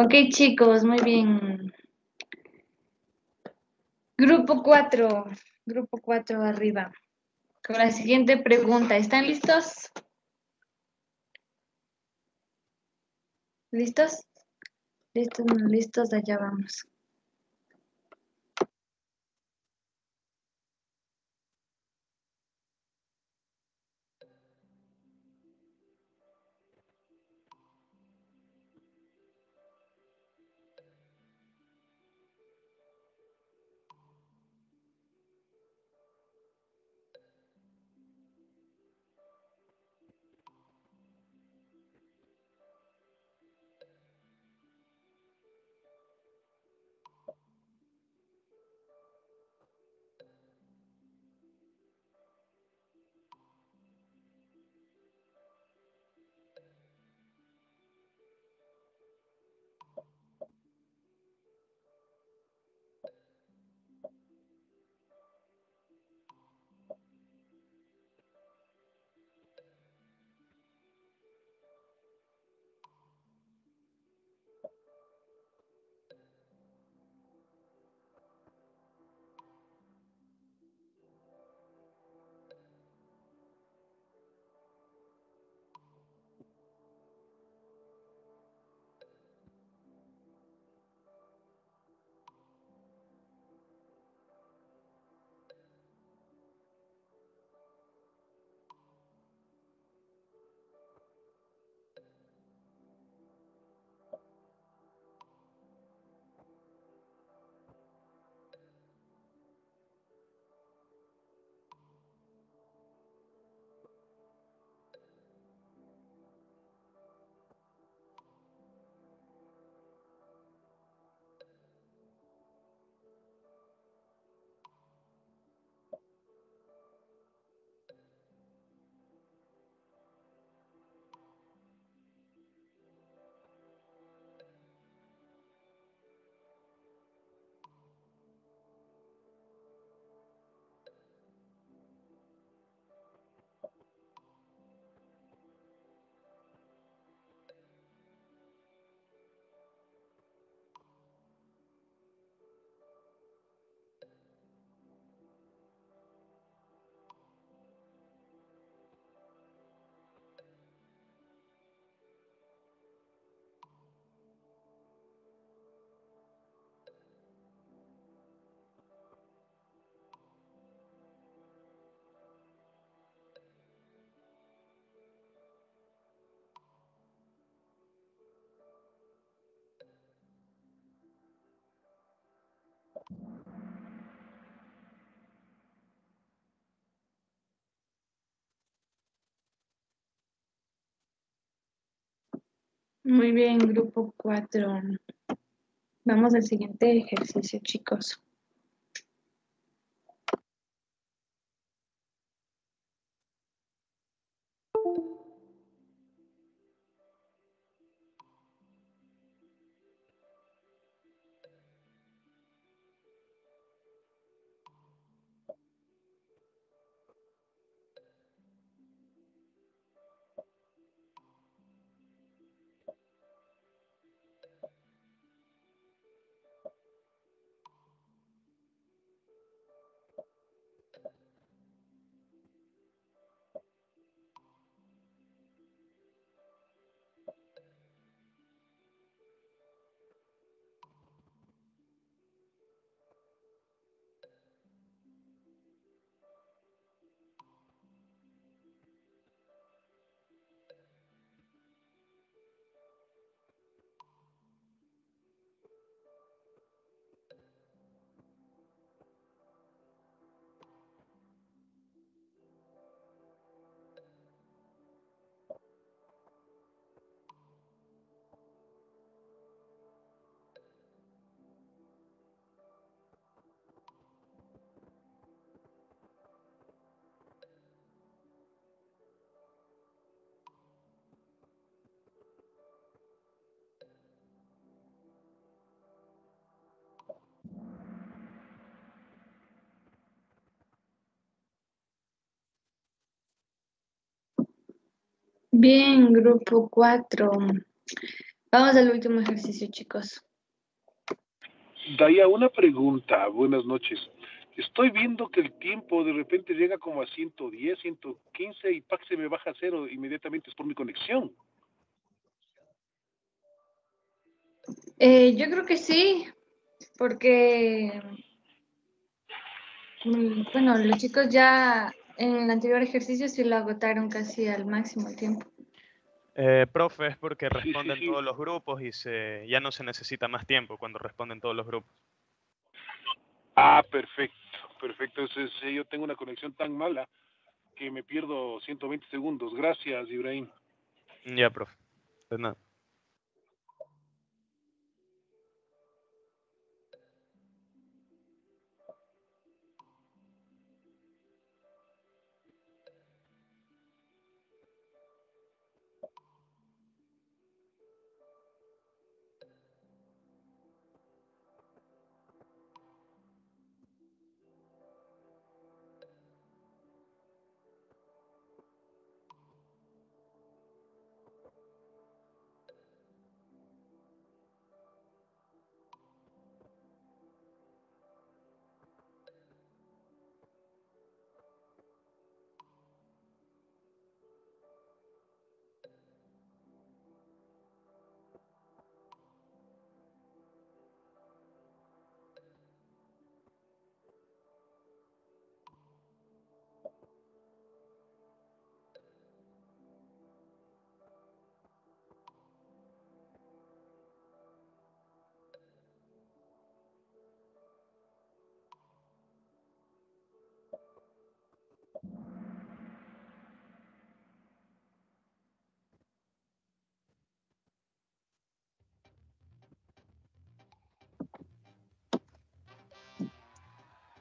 Ok, chicos, muy bien. Grupo 4, grupo 4 arriba. Con la siguiente pregunta, ¿están listos? ¿Listos? Listos, listos, allá vamos. Muy bien, grupo 4. Vamos al siguiente ejercicio, chicos. Bien, grupo 4. Vamos al último ejercicio, chicos. Daya, una pregunta. Buenas noches. Estoy viendo que el tiempo de repente llega como a 110, 115 y PAC se me baja a cero inmediatamente. Es por mi conexión. Eh, yo creo que sí, porque, mm, bueno, los chicos ya en el anterior ejercicio sí lo agotaron casi al máximo el tiempo. Eh, profe, es porque responden todos los grupos y se, ya no se necesita más tiempo cuando responden todos los grupos. Ah, perfecto, perfecto. Entonces eh, yo tengo una conexión tan mala que me pierdo 120 segundos. Gracias, Ibrahim. Ya, profe. De nada.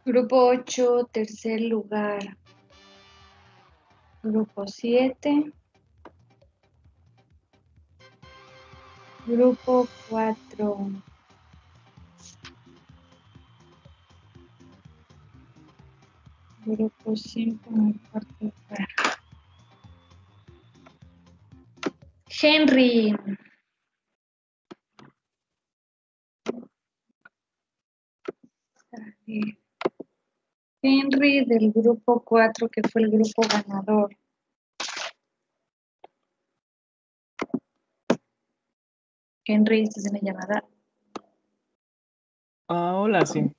Grupo 8, tercer lugar. Grupo 7. Grupo 4. Grupo 5 en cuarto lugar. Henry. Ver. Henry del grupo 4, que fue el grupo ganador. Henry, estás en la llamada. Ah, hola, sí.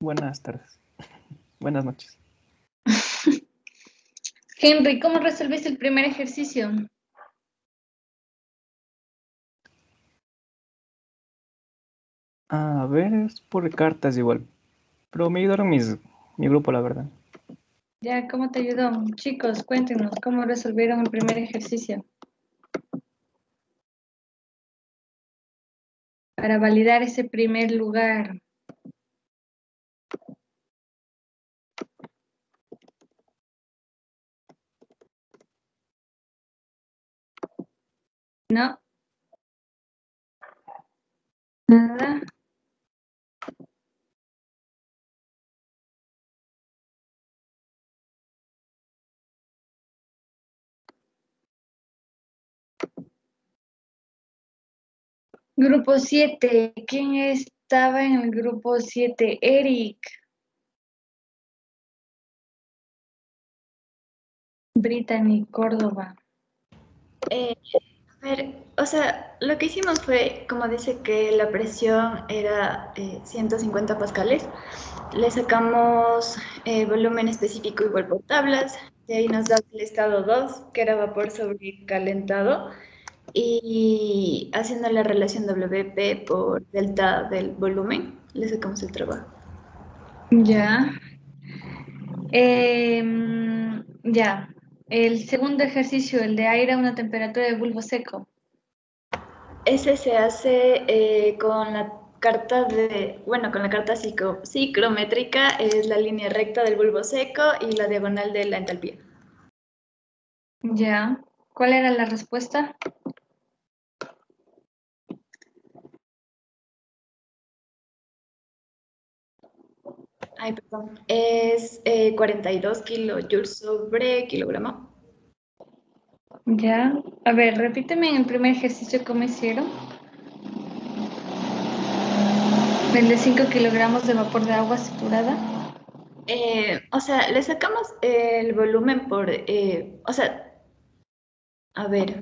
Buenas tardes. Buenas noches. Henry, ¿cómo resolviste el primer ejercicio? A ver, es por cartas igual. Pero me ayudaron mis, mi grupo, la verdad. Ya, ¿cómo te ayudó? Chicos, cuéntenos, ¿cómo resolvieron el primer ejercicio? para validar ese primer lugar. No. Nada. Grupo 7. ¿Quién estaba en el grupo 7? Eric. Brittany Córdoba. Eh, a ver, o sea, lo que hicimos fue, como dice que la presión era eh, 150 pascales, le sacamos eh, volumen específico igual por tablas, de ahí nos da el estado 2, que era vapor sobrecalentado, y haciendo la relación WP por delta del volumen, le sacamos el trabajo. Ya. Em, ya. El segundo ejercicio, el de aire a una temperatura de bulbo seco. Ese se hace eh, con la carta de, bueno, con la carta psico, psicrométrica, es la línea recta del bulbo seco y la diagonal de la entalpía. Ya. ¿Cuál era la respuesta? Ay, perdón. Es eh, 42 kilojoules sobre kilogramo. Ya. A ver, repíteme en el primer ejercicio cómo hicieron. El de 5 kilogramos de vapor de agua saturada. Eh, o sea, le sacamos el volumen por, eh, o sea, a ver,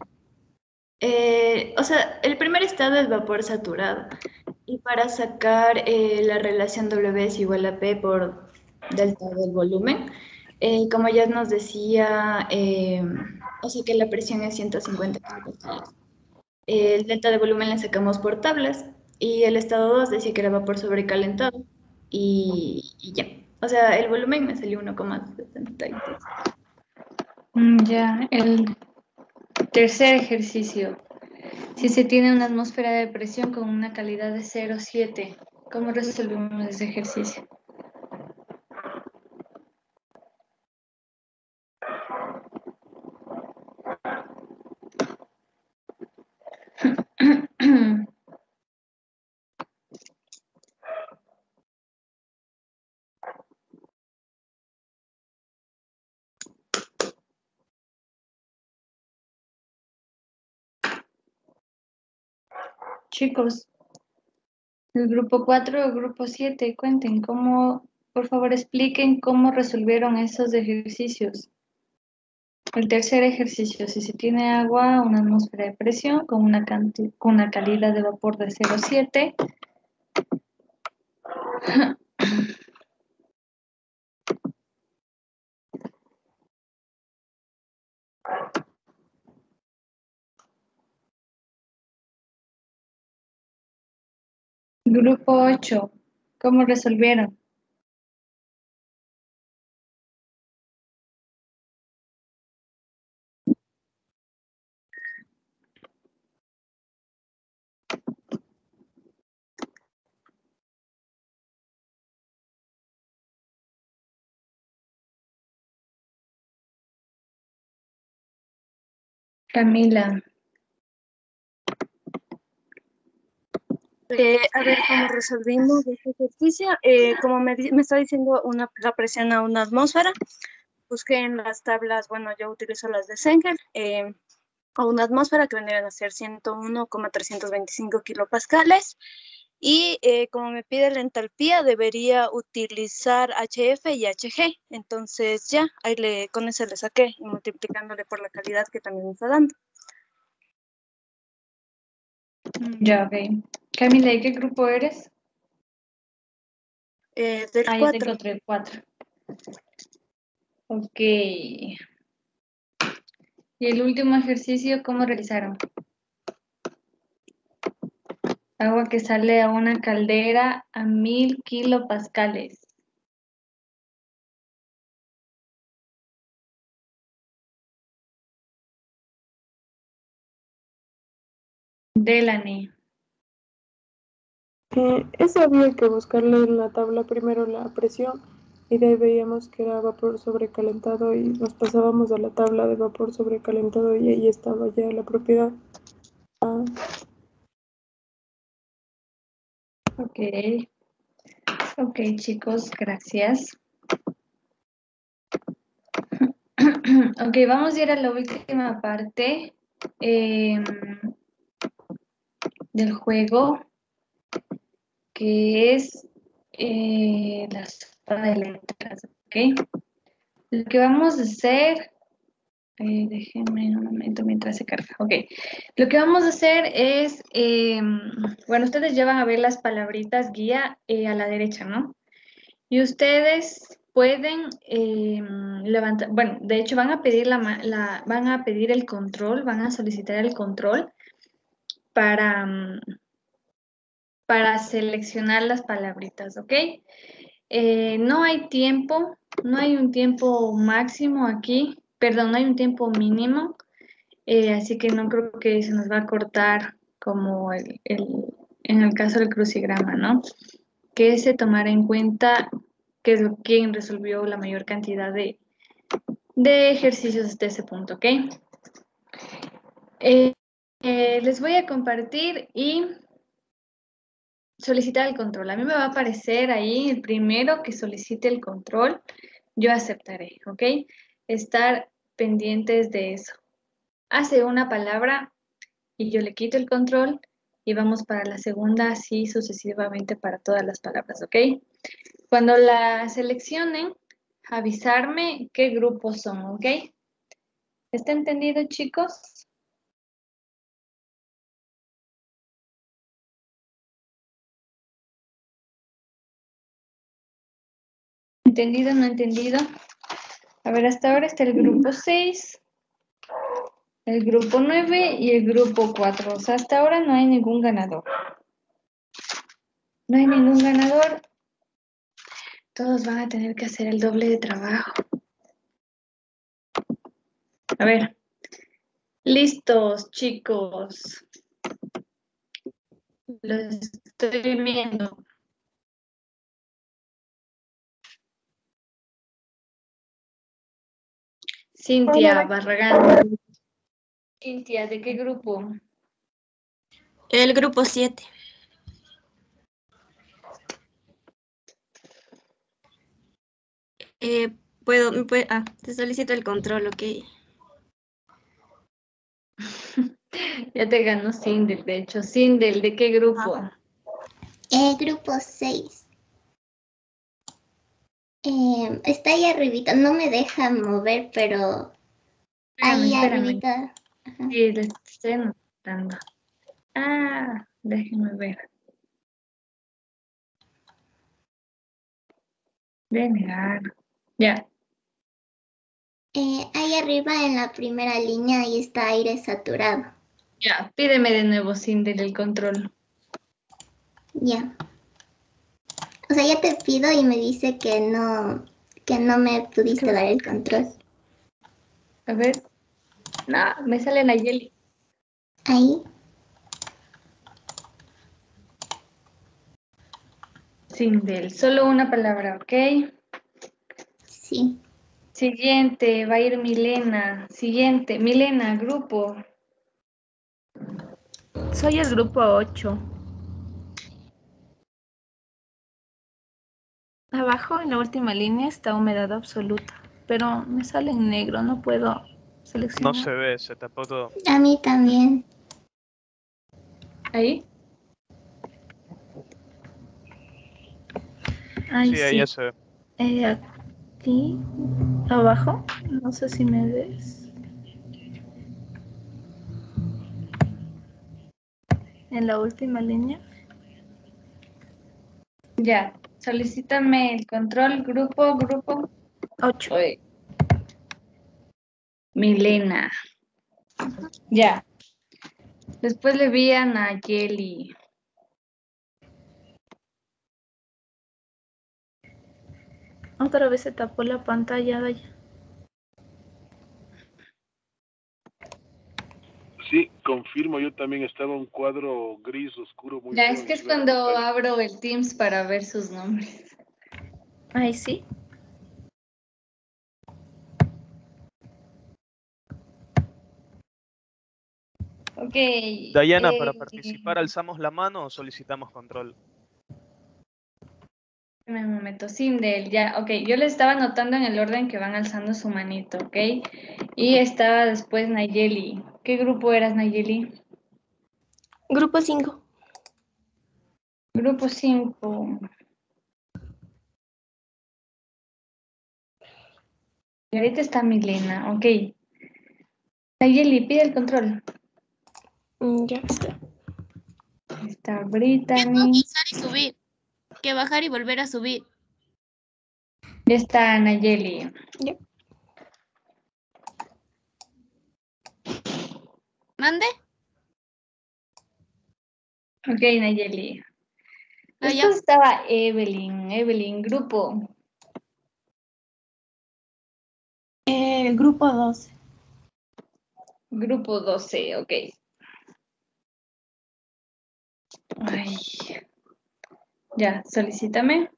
eh, o sea, el primer estado es vapor saturado. Y para sacar eh, la relación W es igual a P por delta del volumen, eh, como ya nos decía, o sea que la presión es 150 kilopascales. El delta de volumen le sacamos por tablas y el estado 2 decía que era vapor sobrecalentado y, y ya. O sea, el volumen me salió 1,73. Mm, Ya. El tercer ejercicio. Si se tiene una atmósfera de presión con una calidad de 0,7, ¿cómo resolvemos ese ejercicio? Chicos, el grupo 4 o grupo 7, cuenten cómo, por favor expliquen cómo resolvieron esos ejercicios. El tercer ejercicio, si se tiene agua, una atmósfera de presión con una, con una calidad de vapor de 0,7. Grupo 8, ¿cómo resolvieron? Camila. Eh, a ver cómo resolvimos este ejercicio. Eh, como me, está diciendo una, la presión a una atmósfera, busqué en las tablas, bueno, yo utilizo las de Sanger, eh, a una atmósfera que vendrían a ser 101,325 kilopascales. Y eh, como me pide la entalpía, debería utilizar HF y HG. Entonces ya, ahí le, con eso le saqué y multiplicándole por la calidad que también me está dando. Ya, ok. Camila, ¿y qué grupo eres? Eh, del Ah, ya te 4. encontré el 4. Ok. Y el último ejercicio, ¿cómo realizaron? Agua que sale a una caldera a 1000 kilopascales. Delany. Eh, eso había que buscarle en la tabla primero la presión y de ahí veíamos que era vapor sobrecalentado y nos pasábamos a la tabla de vapor sobrecalentado y ahí estaba ya la propiedad. Ah, Ok. Ok, chicos, gracias. Ok, vamos a ir a la última parte em, del juego, que es eh, la zona de letras, ¿ok? Lo que vamos a hacer, eh, déjenme un momento mientras se carga, ok. Lo que vamos a hacer es, em, bueno, ustedes ya van a ver las palabritas guía eh, a la derecha, ¿no? Y ustedes pueden em, levantar, bueno, de hecho van a pedir la, la- van a pedir el control, van a solicitar el control para, mm, para seleccionar las palabritas, ¿ok? Eh, no hay tiempo, no hay un tiempo máximo aquí, perdón, no hay un tiempo mínimo, eh, así que no creo que se nos va a cortar como el, el- en el caso del crucigrama, ¿no? Que se tomará en cuenta que es quien resolvió la mayor cantidad de, de ejercicios hasta ese punto, ¿ok? Eh, eh, les voy a compartir y solicitar el control. A mí me va a aparecer ahí el primero que solicite el control, yo aceptaré, ¿ok? Estar pendientes de eso. Hace una palabra y yo le quito el control y vamos para la segunda, así sucesivamente para todas las palabras, ¿ok? Cuando la seleccionen, avisarme qué grupos son, ¿ok? ¿Está entendido, chicos? ¿Entendido, no entendido? A ver, hasta ahora está el grupo 6, el grupo 9 y el grupo 4. O sea, hasta ahora no hay ningún ganador. No hay ningún ganador. Todos van a tener que hacer el doble de trabajo. A ver. Listos, chicos. Los estoy viendo. Cintia Barragán. Cintia, ¿de qué grupo? El grupo 7. Eh, puedo, me puede- ah, te solicito el control, ok. Ya te ganó Sindel, de hecho. Sindel, ¿de qué grupo? El grupo 6. Eh, está ahí arribita, no me deja mover, pero Espérame, ahí espérame. arribita. Sí, le estoy anotando. Ah, déjenme ver. De negar. Ya. Eh, ahí arriba en la primera línea, ahí está aire saturado. Ya, pídeme de nuevo, Sindel, el control. Ya. O sea, ya te pido y me dice que no, que no me pudiste dar el control. A ver. No, me sale Nayeli. Ahí. Sindel, solo una palabra, ¿ok? Sí. Siguiente, va a ir Milena. Siguiente, Milena, grupo. Soy el grupo 8. Abajo, en la última línea, está humedad absoluta, pero me sale en negro, no puedo No seleccionar. se ve, se tapó todo. A mí también. ¿Ahí? Ay, sí, ahí sí. ya se ve. Eh, aquí, abajo, no sé si me ves. En la última línea. Ya, solicítame el control, grupo, grupo. 8. Milena. Ya. Después le vi a Nayeli. Otra vez se tapó la pantalla, Daya. Sí, confirmo, yo también estaba un cuadro gris oscuro muy Ya, es que es cuando abro el Teams para ver sus nombres. Ay, sí. Ok. Dayana, para eh, participar, ¿alzamos la mano o solicitamos control? Un momento, Sindel, ya, ok, yo le estaba anotando en el orden que van alzando su manito, ok, y estaba después Nayeli, ¿qué grupo eras Nayeli? Grupo 5. Grupo 5. Y ahorita está Milena, ok. Nayeli, pide el control. Ya está. Está Que Brittany, bajar y subir. Que bajar y volver a subir. ya está Nayeli. ¿Mande? Ok, Nayeli. Ah, ya. Después estaba Evelyn, Evelyn, grupo. El grupo 12. Grupo 12, ok. Ay. Ya, solicítame.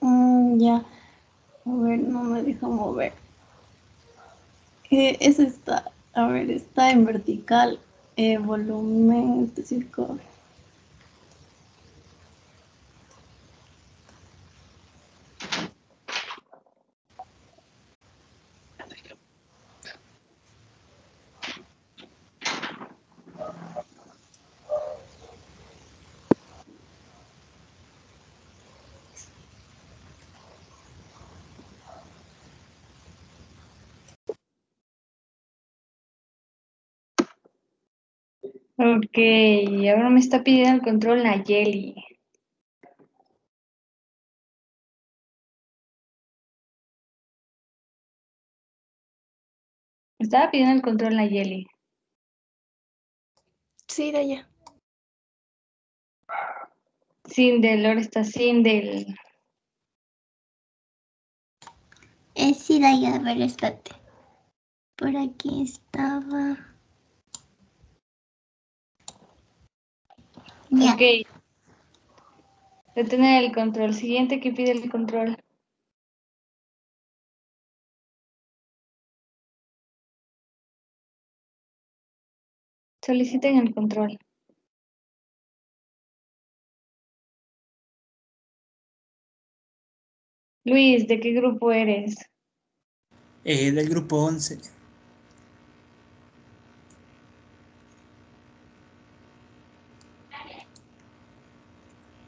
Mm, ya. A ver, no me deja mover. Eh, ese está, a ver, está en vertical. Eh, volumen específico. Ok, ahora me está pidiendo el control Nayeli. Me estaba pidiendo el control Nayeli. Sí, Daya. Sindel, ahora está Sindel. Eh, sí, Daya, a ver, espérate. Por aquí estaba. Ya. Ok. Detener el control. Siguiente que pide el control. Soliciten el control. Luis, ¿de qué grupo eres? Eh, del grupo 11.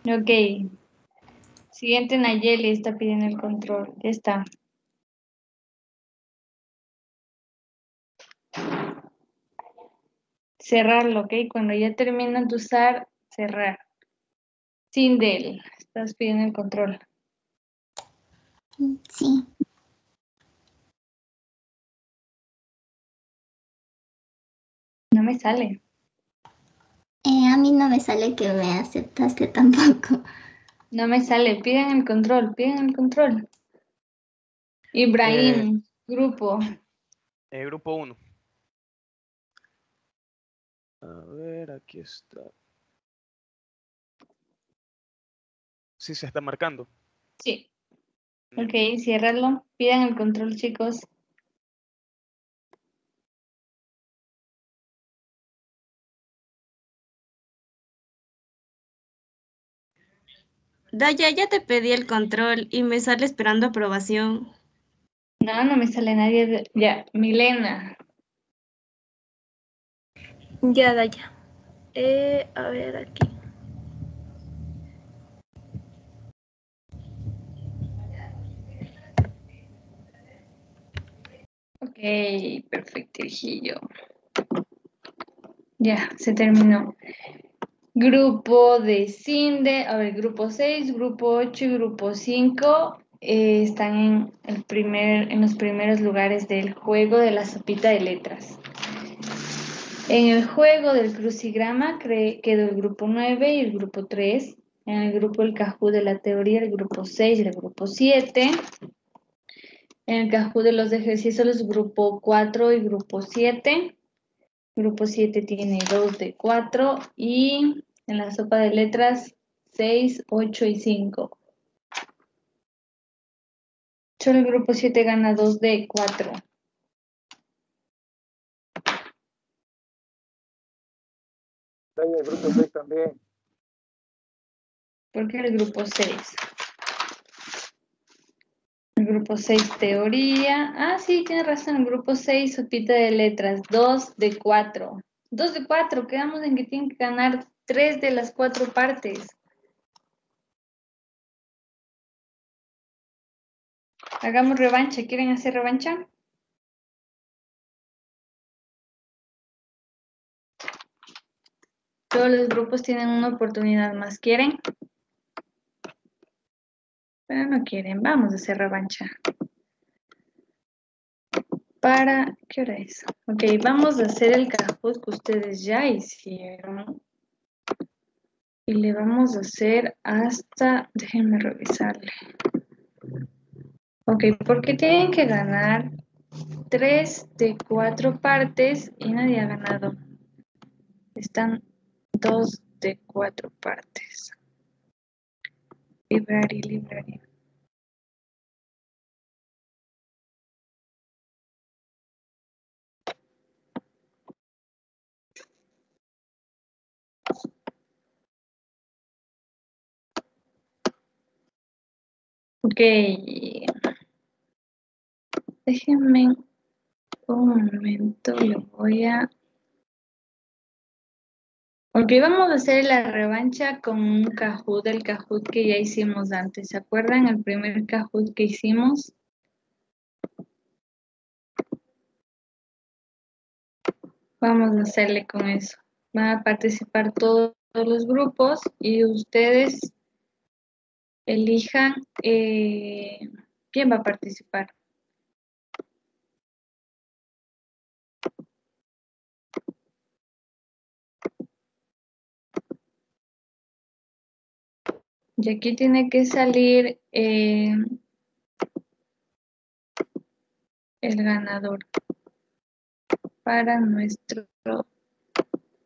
Ok. Siguiente Nayeli está pidiendo el control. Ya está. Cerrarlo, ok. Cuando ya terminan de usar, cerrar. Sindel, estás pidiendo el control. Sí. No me sale. Eh, a mí no me sale que me aceptaste tampoco. No me sale. Piden el control, piden el control. Ibrahim, grupo. Eh, grupo 1. A ver, aquí está. Sí, se está marcando. Sí. Ok, ciérralo. Pidan el control, chicos. Daya, ya te pedí el control y me sale esperando aprobación. No, no me sale nadie. de- Ya, Milena. Ya, Daya. Eh, a ver aquí. Ok, perfecto, Hijillo. Ya, se terminó. Grupo de Cinde, a ver, grupo 6, grupo 8 y grupo 5 eh, están en, el primer, en los primeros lugares del juego de la sopita de letras. En el juego del crucigrama quedó el grupo 9 y el grupo 3. En el grupo El Cajú de la teoría, el grupo 6 y el grupo 7. En el Cajú de los ejercicios, el grupo 4 y grupo 7. Grupo 7 tiene 2 de 4 y en la sopa de letras 6, 8 y 5. Solo el grupo 7 gana 2 de 4. el grupo 6 también. ¿Por qué el grupo 6? El grupo 6, teoría. Ah, sí, tiene razón. El grupo 6, sopita de letras. 2 de 4. 2 de 4. Quedamos en que tienen que ganar 3 de las 4 partes. Hagamos revancha. ¿Quieren hacer revancha? Todos los grupos tienen una oportunidad más. ¿Quieren? Pero no quieren. Vamos a hacer revancha. ¿Para qué hora es? Ok, vamos a hacer el Kahoot que ustedes ya hicieron. Y le vamos a hacer hasta... Déjenme revisarle. Ok, porque tienen que ganar 3 de 4 partes y nadie ha ganado. Están 2 de 4 partes. Library, library. Ok. Déjenme un momento, le voy a... Ok, vamos a hacer la revancha con un Kahoot, el Kahoot que ya hicimos antes. ¿Se acuerdan el primer Kahoot que hicimos? Vamos a hacerle con eso. Van a participar todos los grupos y ustedes elijan eh, quién va a participar. Y aquí tiene que salir eh, el ganador para nuestro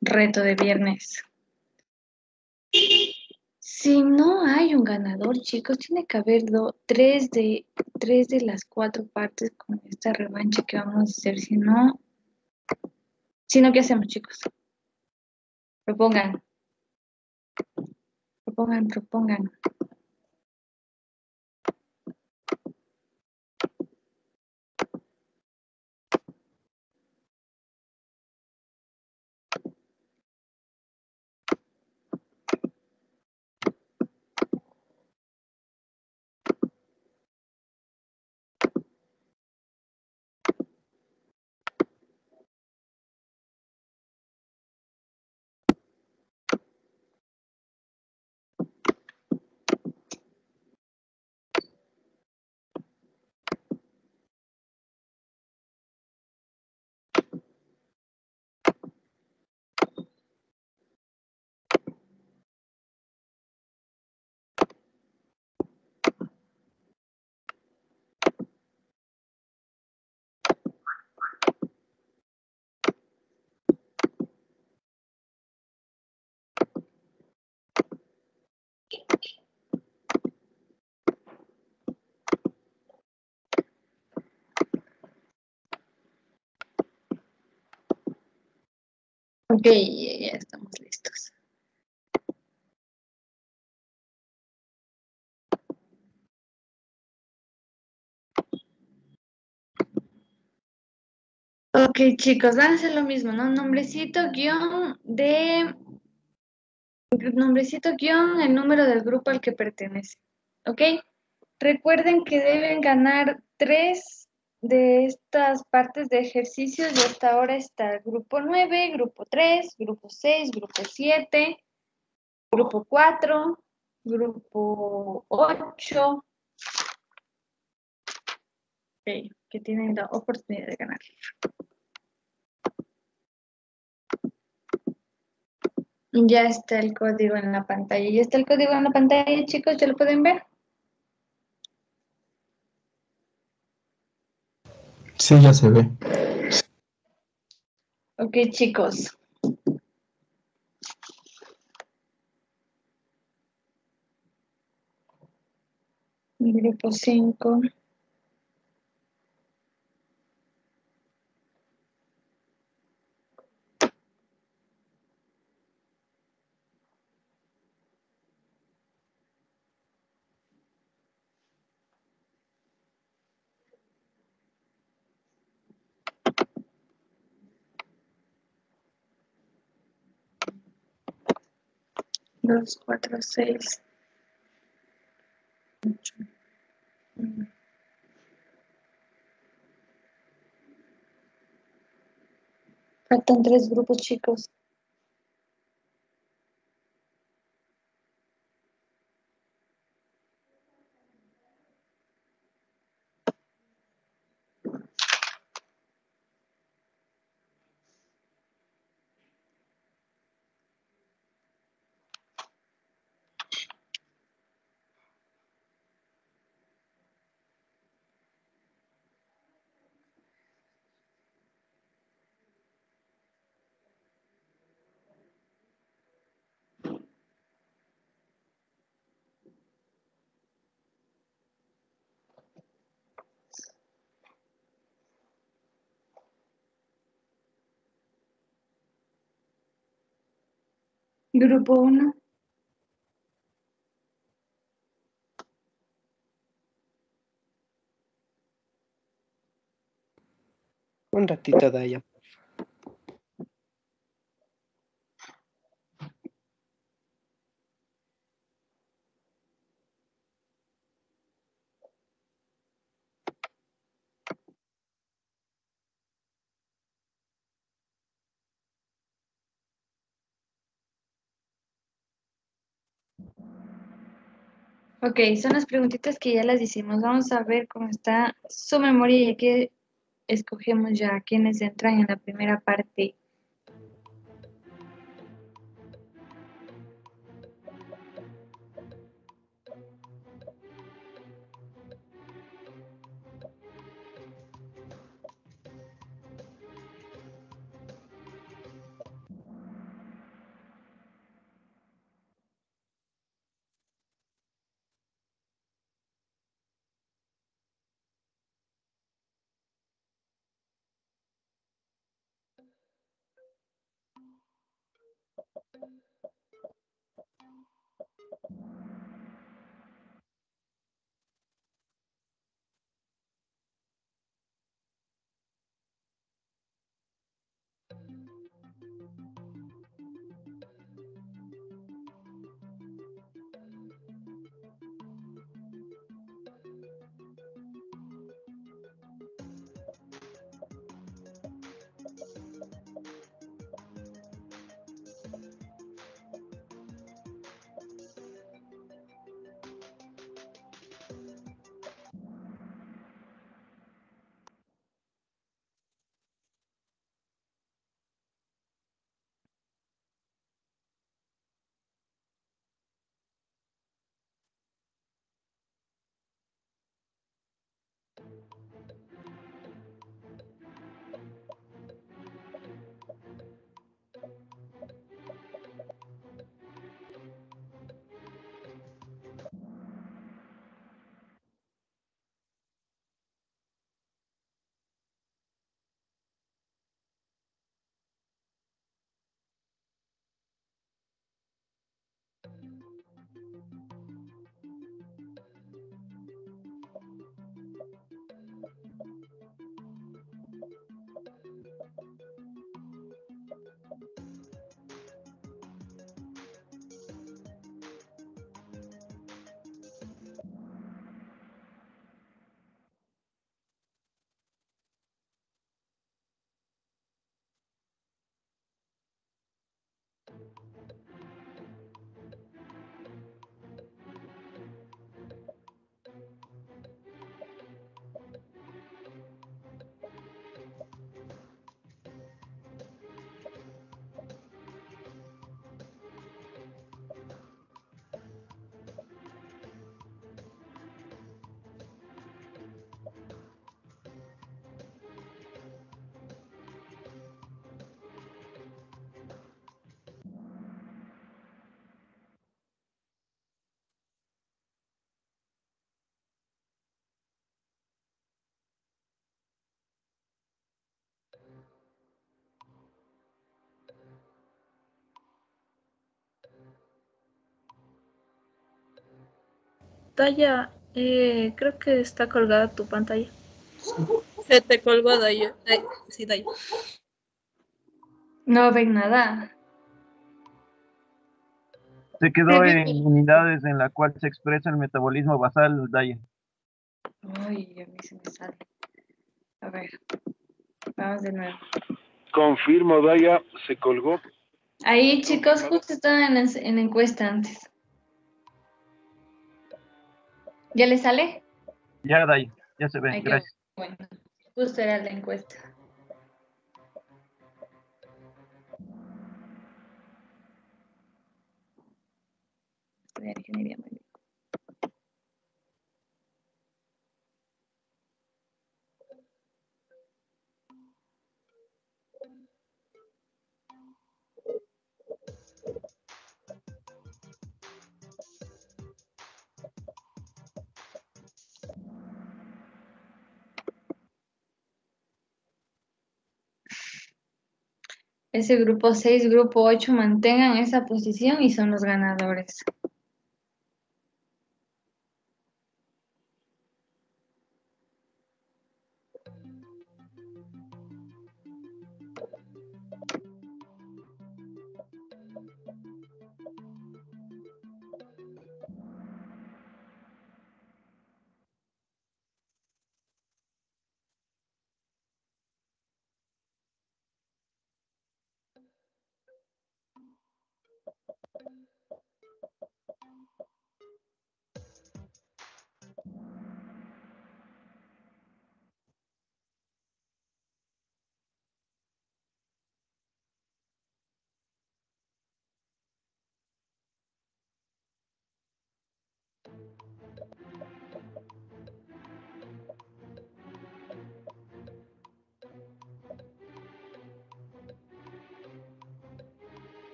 reto de viernes. Si no hay un ganador, chicos, tiene que haber tres, de, tres de las cuatro partes con esta revancha que vamos a hacer. Si no, si no, ¿qué hacemos, chicos? Propongan. Propongan, propongan. Ok, ya estamos listos. Ok, chicos, van a hacer lo mismo, ¿no? Nombrecito, guion de... Nombrecito, guion, el número del grupo al que pertenece. ¿Ok? Recuerden que deben ganar tres de estas partes de ejercicios y hasta ahora está grupo 9, grupo 3, grupo 6, grupo 7, grupo 4, grupo 8. Ok, que tienen la oportunidad de ganar. Ya está el código en la pantalla. Ya está el código en la pantalla, chicos, ¿ya lo pueden ver? Sí, ya se ve. Ok, chicos. Grupo 5. Dos, cuatro, seis. Ocho. nueve. Faltan tres grupos, chicos. Grupo 1. Un ratito, Daya. Ok, son las preguntitas que ya las hicimos. Vamos a ver cómo está su memoria y aquí escogemos ya quienes entran en la primera parte. Daya, eh, creo que está colgada tu pantalla. Se te colgó Daya. Eh, sí, Daya. No ven nada. Se quedó en unidades en la cual se expresa el metabolismo basal, Daya. Ay, a mí se me sale. A ver, vamos de nuevo. Confirmo, Daya, se colgó. Ahí, chicos, justo estaban en, en encuesta antes. ¿Ya le sale? Ya, Daya, ya se ve, Ay, gracias. bueno. Justo era la encuesta. Estudiar ingeniería Ese grupo 6, grupo 8 mantengan esa posición y son los ganadores.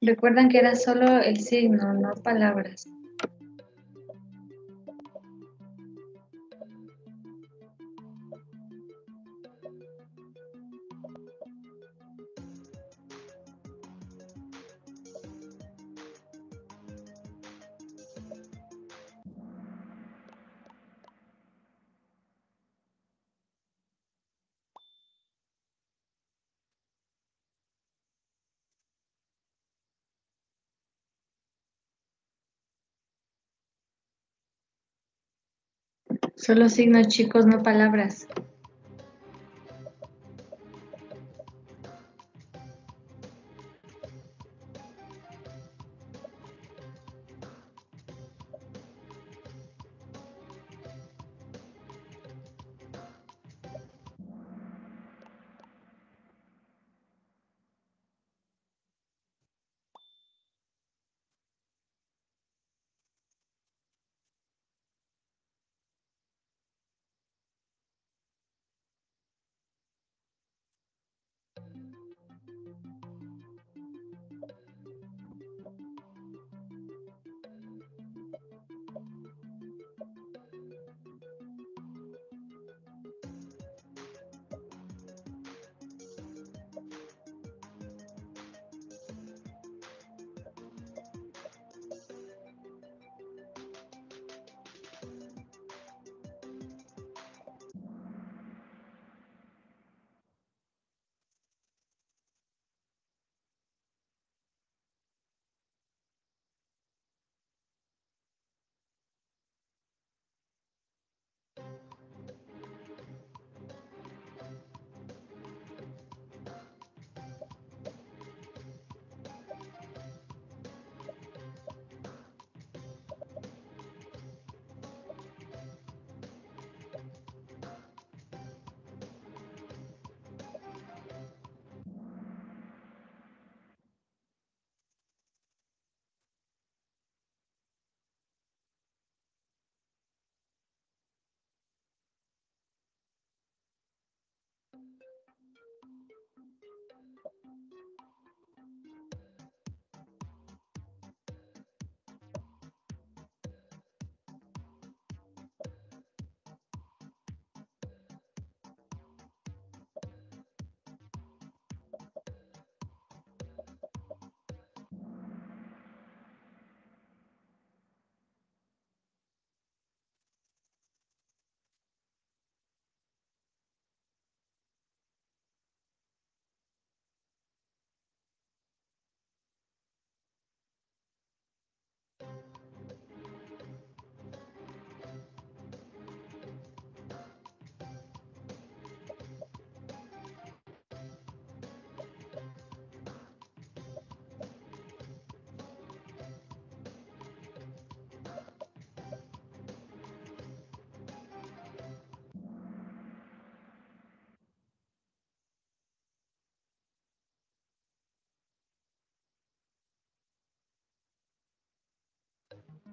Recuerdan que era solo el signo, no palabras. Solo signos, chicos, no palabras.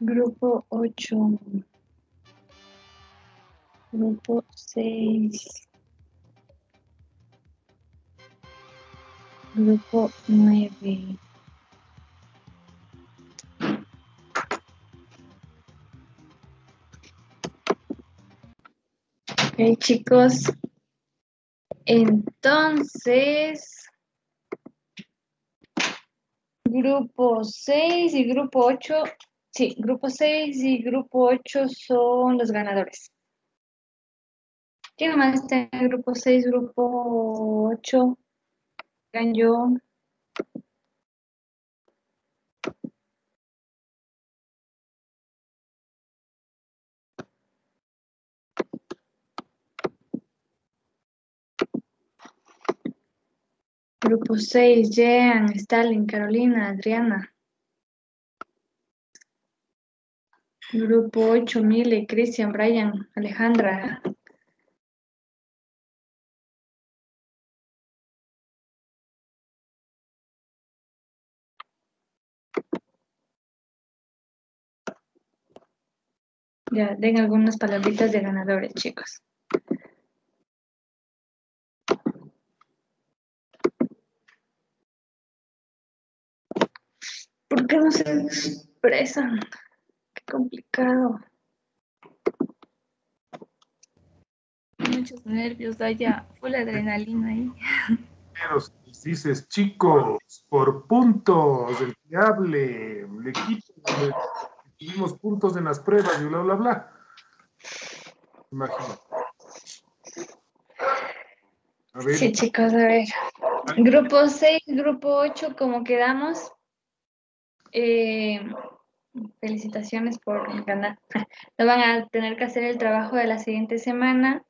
Grupo 8. Grupo 6. Grupo 9. Ok, chicos. Entonces, grupo 6 y grupo 8, sí, grupo 6 y grupo 8 son los ganadores. ¿Quién más está en el grupo 6, grupo 8? Digan yo. Grupo 6, Jean, Stalin, Carolina, Adriana. Grupo 8, Mile, Cristian, Brian, Alejandra. Ya, den algunas palabritas de ganadores, chicos. ¿Por qué no se expresan? Complicado. Muchos nervios, Daya. Full adrenalina ahí. Pero si dices, chicos, por puntos, el que hable, el equipo, donde tuvimos puntos en las pruebas y bla, bla, bla. Imagínate. A ver, Sí, chicos, a ver. Grupo 6, grupo 8, como quedamos. Eh, felicitaciones por ganar. No van a tener que hacer el trabajo de la siguiente semana.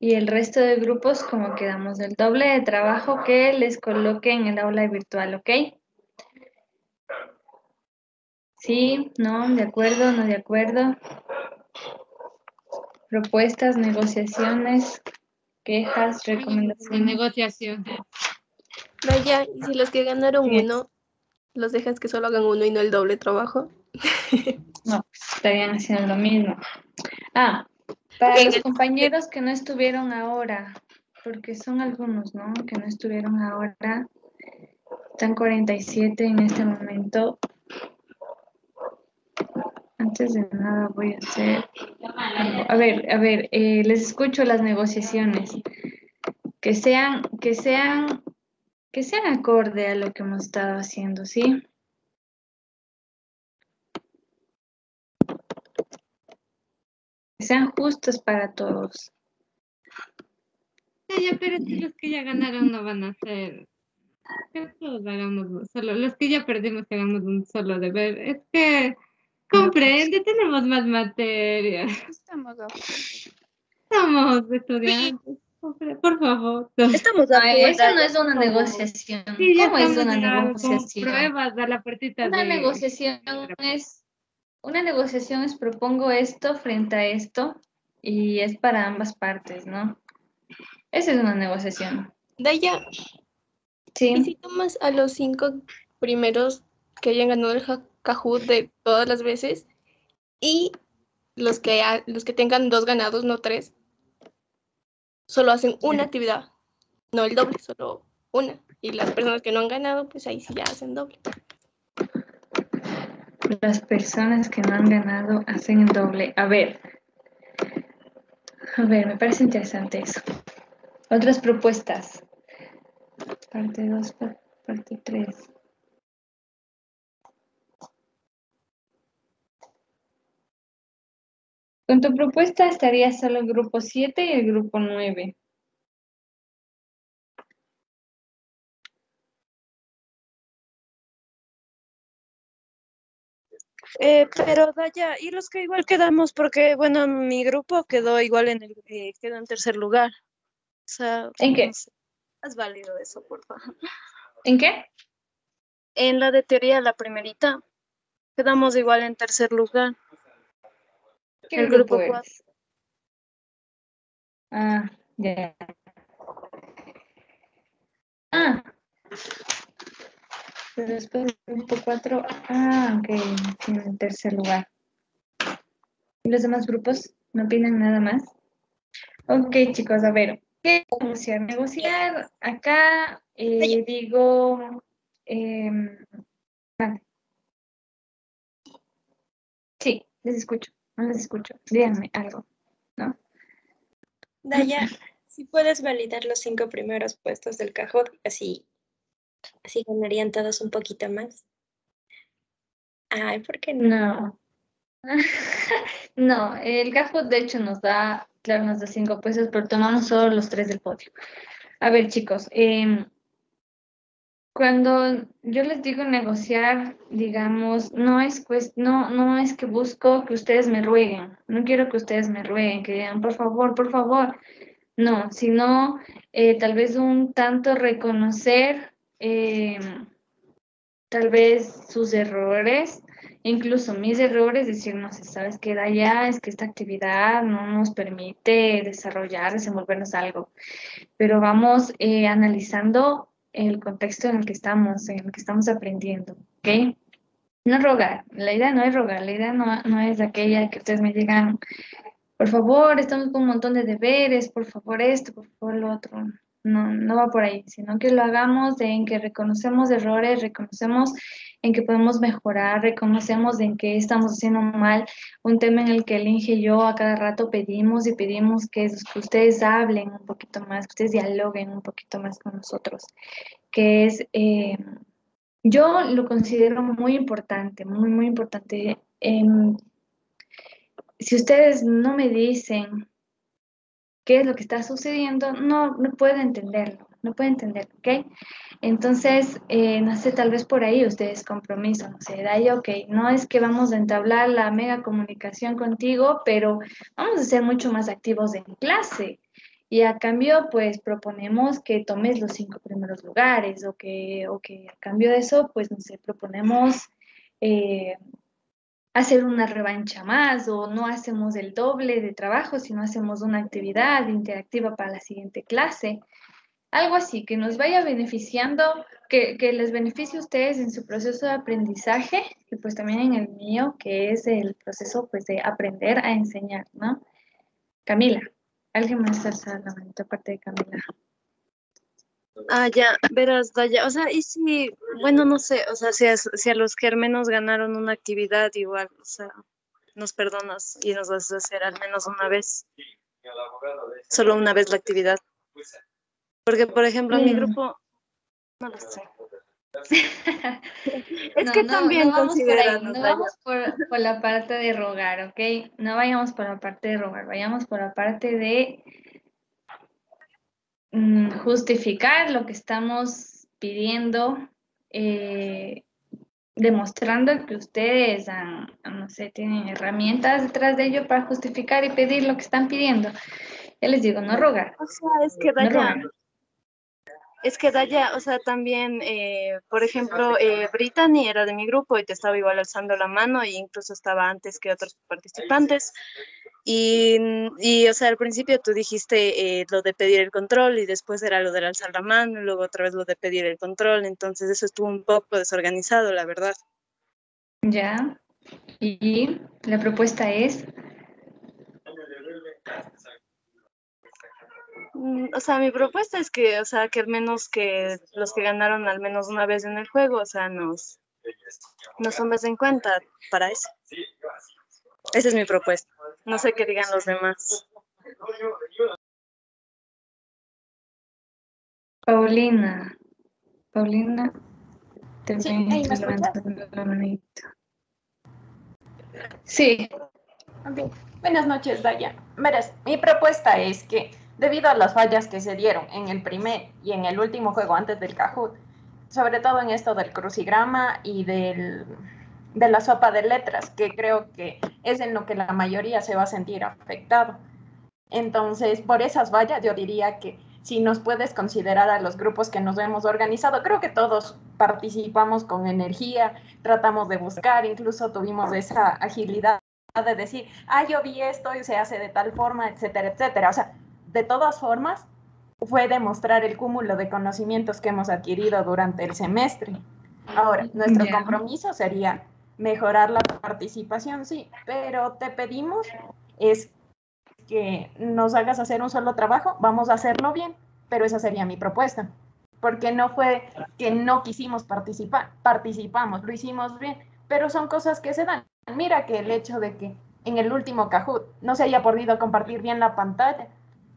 Y el resto de grupos, como quedamos, el doble de trabajo que les coloque en el aula virtual, ¿ok? Sí, no, de acuerdo, no de acuerdo. Propuestas, negociaciones, quejas, De recomendaciones. negociación. Vaya, y si los que ganaron uno, los dejas que solo hagan uno y no el doble trabajo. No, estarían haciendo lo mismo. Ah, para los compañeros que no estuvieron ahora, porque son algunos, ¿no? Que no estuvieron ahora. Están 47 en este momento. Antes de nada voy a hacer... A ver, a ver, eh, les escucho las negociaciones. Que sean, que sean, que sean acorde a lo que hemos estado haciendo, ¿sí? Sean justos para todos. Ya, ya, pero que los que ya ganaron no van a hacer. Que todos hagamos un solo. Los que ya perdimos que hagamos un solo deber. Es que comprende, tenemos más materia. Estamos Somos estudiantes. Por favor. Estamos Ay, eso no es una negociación. Sí, ¿Cómo es estamos una negociación? pruebas a la puertita Una de- negociación es, una negociación es propongo esto frente a esto y es para ambas partes, ¿no? Esa es una negociación. Daya, Sí. ¿y si tomas a los cinco primeros que hayan ganado el Kahoot de todas las veces y los que, ha- los que tengan dos ganados, no tres, solo hacen una actividad, no el doble, solo una. Y las personas que no han ganado, pues ahí sí ya hacen doble. Las personas que no han ganado hacen el doble. A ver. A ver, me parece interesante eso. Otras propuestas. Parte 2, parte 3. Con tu propuesta estaría solo el grupo 7 y el grupo 9. Eh, pero Daya, y los que igual quedamos, porque bueno, mi grupo quedó igual en el, eh, quedó en tercer lugar. O sea, ¿En qué? no sé. Haz válido eso, por favor. ¿En qué? En la de teoría, la primerita, quedamos igual en tercer lugar. ¿Qué el grupo grupo eres? 4. Ah, ya. Ah. Pero después del grupo 4, ah, ok, en el tercer lugar. ¿Y los demás grupos no opinan nada más? Ok, chicos, a ver, ¿qué negociar? Negociar, acá eh, digo, vale. sí, les escucho, no les escucho, díganme algo, ¿no? Daya, si puedes validar los cinco primeros puestos del Cajot, así, así ganarían todos un poquito más. Ay, ¿por qué no? No. No, el Kahoot de hecho nos da, claro, nos da cinco pesos, pero tomamos solo los tres del podio. A ver, chicos, em, cuando yo les digo negociar, digamos, no es cues- no, no es que busco que ustedes me rueguen, no quiero que ustedes me rueguen, que digan, por favor, por favor. No, sino eh, tal vez un tanto reconocer em, tal vez sus errores, incluso mis errores, decir, no sé, sabes qué da ya, es que esta actividad no nos permite desarrollar, desenvolvernos algo, pero vamos eh, analizando el contexto en el que estamos, en el que estamos aprendiendo, ¿ok? No rogar, la idea no es rogar, la idea no, no es aquella que ustedes me digan, por favor, estamos con un montón de deberes, por favor esto, por favor lo otro. No, no va por ahí, sino que lo hagamos de en que reconocemos errores, reconocemos en que podemos mejorar, reconocemos en que estamos haciendo mal, un tema en el que el Inge y yo a cada rato pedimos y pedimos que, es- que ustedes hablen un poquito más, que ustedes dialoguen un poquito más con nosotros, que es, eh, yo lo considero muy importante, muy, muy importante. Em, si ustedes no me dicen qué es lo que está sucediendo, no, no puedo entenderlo, no puedo entenderlo, ¿ok? Entonces, eh, no sé, tal vez por ahí ustedes compromiso, no sé, Daya, ok, no es que vamos a entablar la mega comunicación contigo, pero vamos a ser mucho más activos en clase. Y a cambio, pues proponemos que tomes los cinco primeros lugares o que, o que a cambio de eso, pues, no sé, proponemos eh, hacer una revancha más o no hacemos el doble de trabajo, sino hacemos una actividad interactiva para la siguiente clase. Algo así, que nos vaya beneficiando, que, les beneficie a ustedes en su proceso de aprendizaje y pues también en el mío, que es el proceso pues de aprender a enseñar, ¿no? Camila, ¿alguien más alza la aparte de Camila? Ah, ya, verás, Daya, o sea, y si, bueno, no sé, o sea, si a, si a los que al menos ganaron una actividad igual, o sea, nos perdonas y nos vas a hacer al menos una vez, solo una vez la actividad. Porque, por ejemplo, en mi Mm. grupo, no lo sé. es No, que no, también no vamos por ahí, no vamos por, por la parte de rogar, ¿ok? No vayamos por la parte de rogar, vayamos por la parte de mm, justificar lo que estamos pidiendo, eh, demostrando que ustedes, han- no sé, tienen herramientas detrás de ello para justificar y pedir lo que están pidiendo. Ya les digo, no rogar. O sea, es que No Daya, rogar. es que Daya, o sea, también, eh, por ejemplo, eh, Brittany era de mi grupo y te estaba igual alzando la mano e incluso estaba antes que otros participantes. Y, y, o sea, al principio tú dijiste eh, lo de pedir el control y después era lo del alzar la mano, y luego otra vez lo de pedir el control, entonces eso estuvo un poco desorganizado, la verdad. Ya, y la propuesta es... Mm, o sea, mi propuesta es que, o sea, que al menos que los que ganaron al menos una vez en el juego, o sea, nos, nos tomes en cuenta para eso. Sí, gracias. Esa es mi propuesta. No sé qué digan los demás. Paulina. Paulina. Te Sí, levantando la manito. Sí. Buenas noches, Daya. Verás, mi propuesta es que debido a las fallas que se dieron en el primer y en el último juego antes del Kahoot, sobre todo en esto del crucigrama y del, de la sopa de letras, que creo que es en lo que la mayoría se va a sentir afectado. Entonces, por esas fallas, yo diría que si nos puedes considerar a los grupos que nos hemos organizado, creo que todos participamos con energía, tratamos de buscar, incluso tuvimos esa agilidad de decir, ah, yo vi esto y se hace de tal forma, etcétera, etcétera. O sea, de todas formas, fue demostrar el cúmulo de conocimientos que hemos adquirido durante el semestre. Ahora, nuestro compromiso sería mejorar la participación, sí, pero te pedimos es que nos hagas hacer un solo trabajo, vamos a hacerlo bien, pero esa sería mi propuesta. Porque no fue que no quisimos participar, participamos, lo hicimos bien, pero son cosas que se dan. Mira que el hecho de que en el último Kahoot no se haya podido compartir bien la pantalla.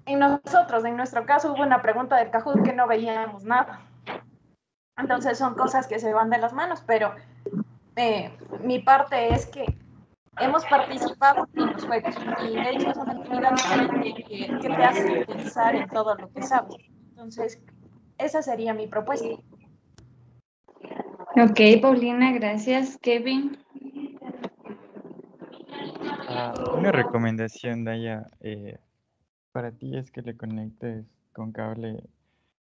En nosotros, en nuestro caso, hubo una pregunta del Kahoot que no veíamos nada. Entonces son cosas que se van de las manos, pero eh, mi parte es que hemos participado en los juegos y de hecho es una actividad que, que- que te hace pensar en todo lo que sabes. Entonces, esa sería mi propuesta. Ok, Paulina, gracias. Kevin. Ah, una recomendación, Daya, eh, para ti es que le conectes con cable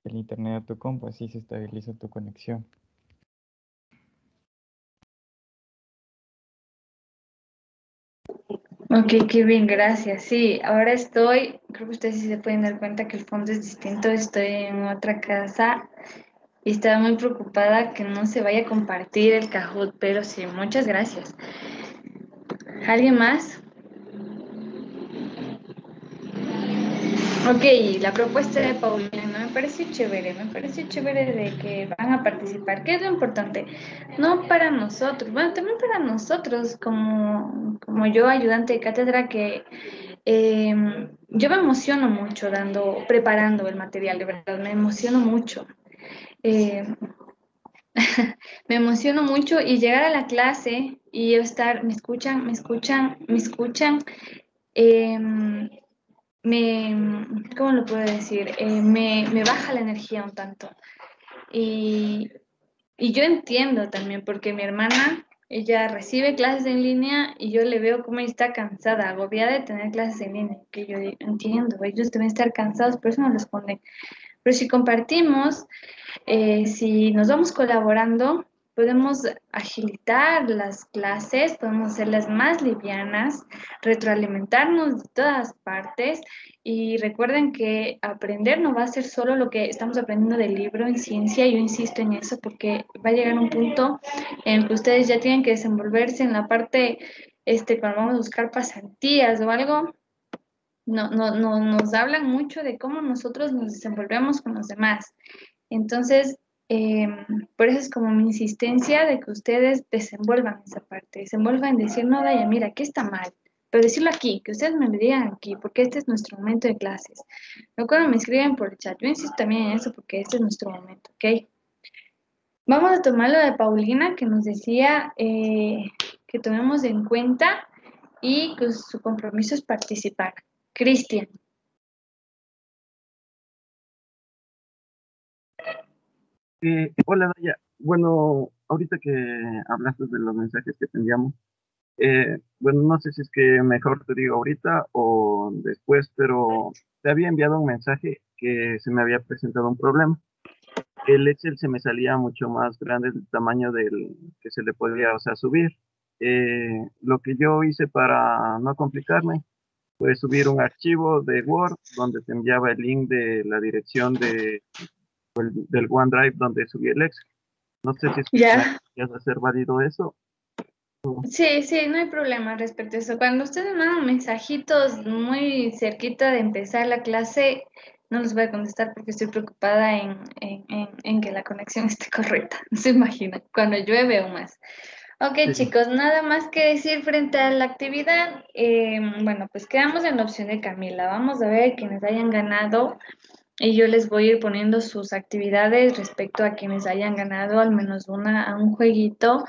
el internet a tu compu, así se estabiliza tu conexión. Ok, Kevin, gracias. Sí, ahora estoy, creo que ustedes sí se pueden dar cuenta que el fondo es distinto. Estoy en otra casa y estaba muy preocupada que no se vaya a compartir el Kahoot, pero sí, muchas gracias. ¿Alguien más? Ok, la propuesta de Paulina me parece chévere, me parece chévere de que van a participar, que es lo importante, no para nosotros, bueno, también para nosotros como, como yo ayudante de cátedra que eh, yo me emociono mucho dando, preparando el material, de verdad, me emociono mucho. Eh, me emociono mucho y llegar a la clase y estar, me escuchan, me escuchan, me escuchan. em, me, ¿cómo lo puedo decir? Eh, me, me baja la energía un tanto. Y, y yo entiendo también, porque mi hermana, ella recibe clases en línea y yo le veo ella está cansada, agobiada de tener clases en línea, que yo entiendo, ellos deben estar cansados, por eso no responden. Pero si compartimos, eh, si nos vamos colaborando, podemos agilitar las clases, podemos hacerlas más livianas, retroalimentarnos de todas partes y recuerden que aprender no va a ser solo lo que estamos aprendiendo del libro en ciencia, yo insisto en eso porque va a llegar un punto en el que ustedes ya tienen que desenvolverse en la parte, este, cuando vamos a buscar pasantías o algo, no, no, no, nos hablan mucho de cómo nosotros nos desenvolvemos con los demás. Entonces, eh, por eso es como mi insistencia de que ustedes desenvuelvan esa parte, desenvuelvan en decir, no, Daya, mira, aquí está mal, pero decirlo aquí, que ustedes me lo digan aquí, porque este es nuestro momento de clases. No cuando me escriben por el chat, yo insisto también en eso porque este es nuestro momento, ¿ok? Vamos a tomar lo de Paulina que nos decía eh, que tomemos en cuenta y que su compromiso es participar. Cristian. Eh, hola, Daya. Bueno, ahorita que hablaste de los mensajes que te enviamos, eh, bueno, no sé si es que mejor te digo ahorita o después, pero te había enviado un mensaje que se me había presentado un problema. El Excel se me salía mucho más grande el tamaño del que se le podía, o sea, subir. Eh, lo que yo hice para no complicarme fue subir un archivo de Word donde te enviaba el link de la dirección de, del, OneDrive donde subí el Excel. No sé si es que Ya. hacer válido eso. Sí, sí, no hay problema respecto a eso. Cuando ustedes mandan mensajitos muy cerquita de empezar la clase, no les voy a contestar porque estoy preocupada en, en- en- en que la conexión esté correcta. No se imaginan, cuando llueve o más. Ok, Sí. chicos, nada más que decir frente a la actividad. Eh, bueno, pues quedamos en la opción de Camila. Vamos a ver quienes hayan ganado y yo les voy a ir poniendo sus actividades respecto a quienes hayan ganado al menos una a un jueguito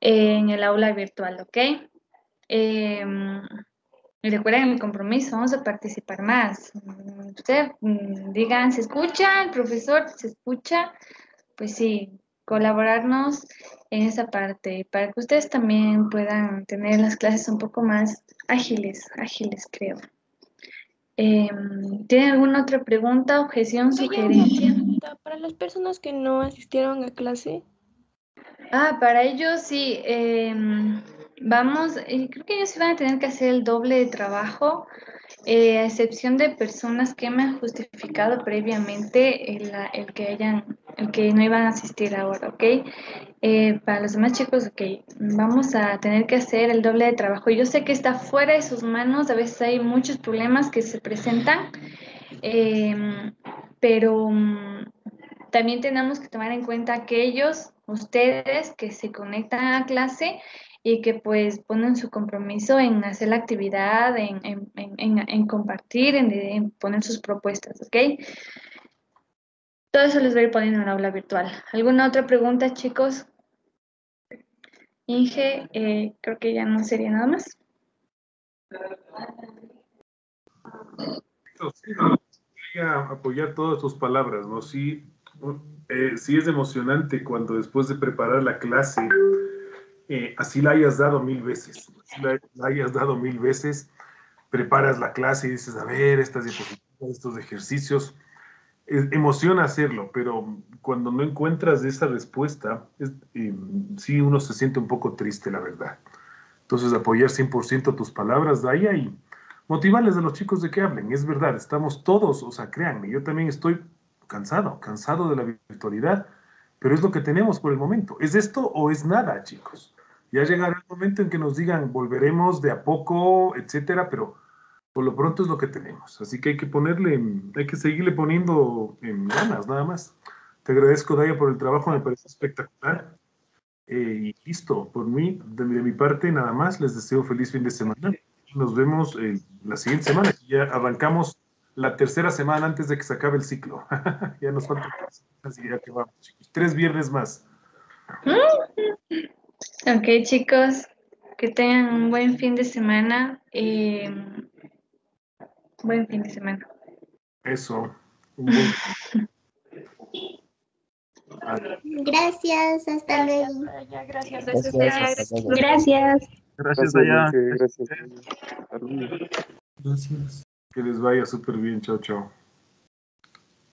en el aula virtual, ¿ok? Em, y recuerden mi compromiso, vamos a participar más. Ustedes mm, digan, ¿se escucha? ¿El profesor se escucha? Pues sí, colaborarnos en esa parte para que ustedes también puedan tener las clases un poco más ágiles, ágiles creo. Em, ¿Tienen alguna otra pregunta, objeción, sugerencia? Para las personas que no asistieron a clase, Ah, para ellos sí. em, vamos, eh, creo que ellos van a tener que hacer el doble de trabajo, eh, a excepción de personas que me han justificado previamente el, el que hayan, el que no iban a asistir ahora, ¿ok? Eh, para los demás chicos, ok, vamos a tener que hacer el doble de trabajo. Yo sé que está fuera de sus manos, a veces hay muchos problemas que se presentan, em, pero mm, también tenemos que tomar en cuenta aquellos, ustedes que se conectan a la clase y que pues ponen su compromiso en hacer la actividad, en, en- en- en- compartir, en, poner sus propuestas, ¿ok? Todo eso les voy a ir poniendo en el aula virtual. ¿Alguna otra pregunta, chicos? Inge, eh, creo que ya no sería nada más. Sí, no, apoyar todas tus palabras, ¿no? Sí, eh, sí es emocionante cuando después de preparar la clase, eh, así la hayas dado mil veces, así la, hayas dado mil veces, preparas la clase y dices, a ver, estas diapositivas, estos ejercicios, eh, emociona hacerlo, pero cuando no encuentras esa respuesta, es, eh, sí uno se siente un poco triste, la verdad. Entonces, apoyar 100% tus palabras, Daya, y motivarles a los chicos de que hablen. Es verdad, estamos todos, o sea, créanme, yo también estoy cansado, cansado de la virtualidad, pero es lo que tenemos por el momento. ¿Es esto o es nada, chicos? Ya llegará el momento en que nos digan, volveremos de a poco, etcétera, pero por lo pronto es lo que tenemos. Así que hay que ponerle, hay que seguirle poniendo en ganas, nada más. Te agradezco, Daya, por el trabajo, me parece espectacular. Eh, y listo, por mí, de, de mi parte, nada más. Les deseo feliz fin de semana. Nos vemos eh, la siguiente semana. Ya arrancamos la tercera semana antes de que se acabe el ciclo. ya nos faltan tres ya que vamos, chicos. Tres viernes más. Ok, chicos, que tengan un buen fin de semana. eh, buen fin de semana. Eso. Gracias, hasta luego. Gracias, Gracias, Gracias. Gracias, Daya. Gracias. Que les vaya súper bien. Chao, chao.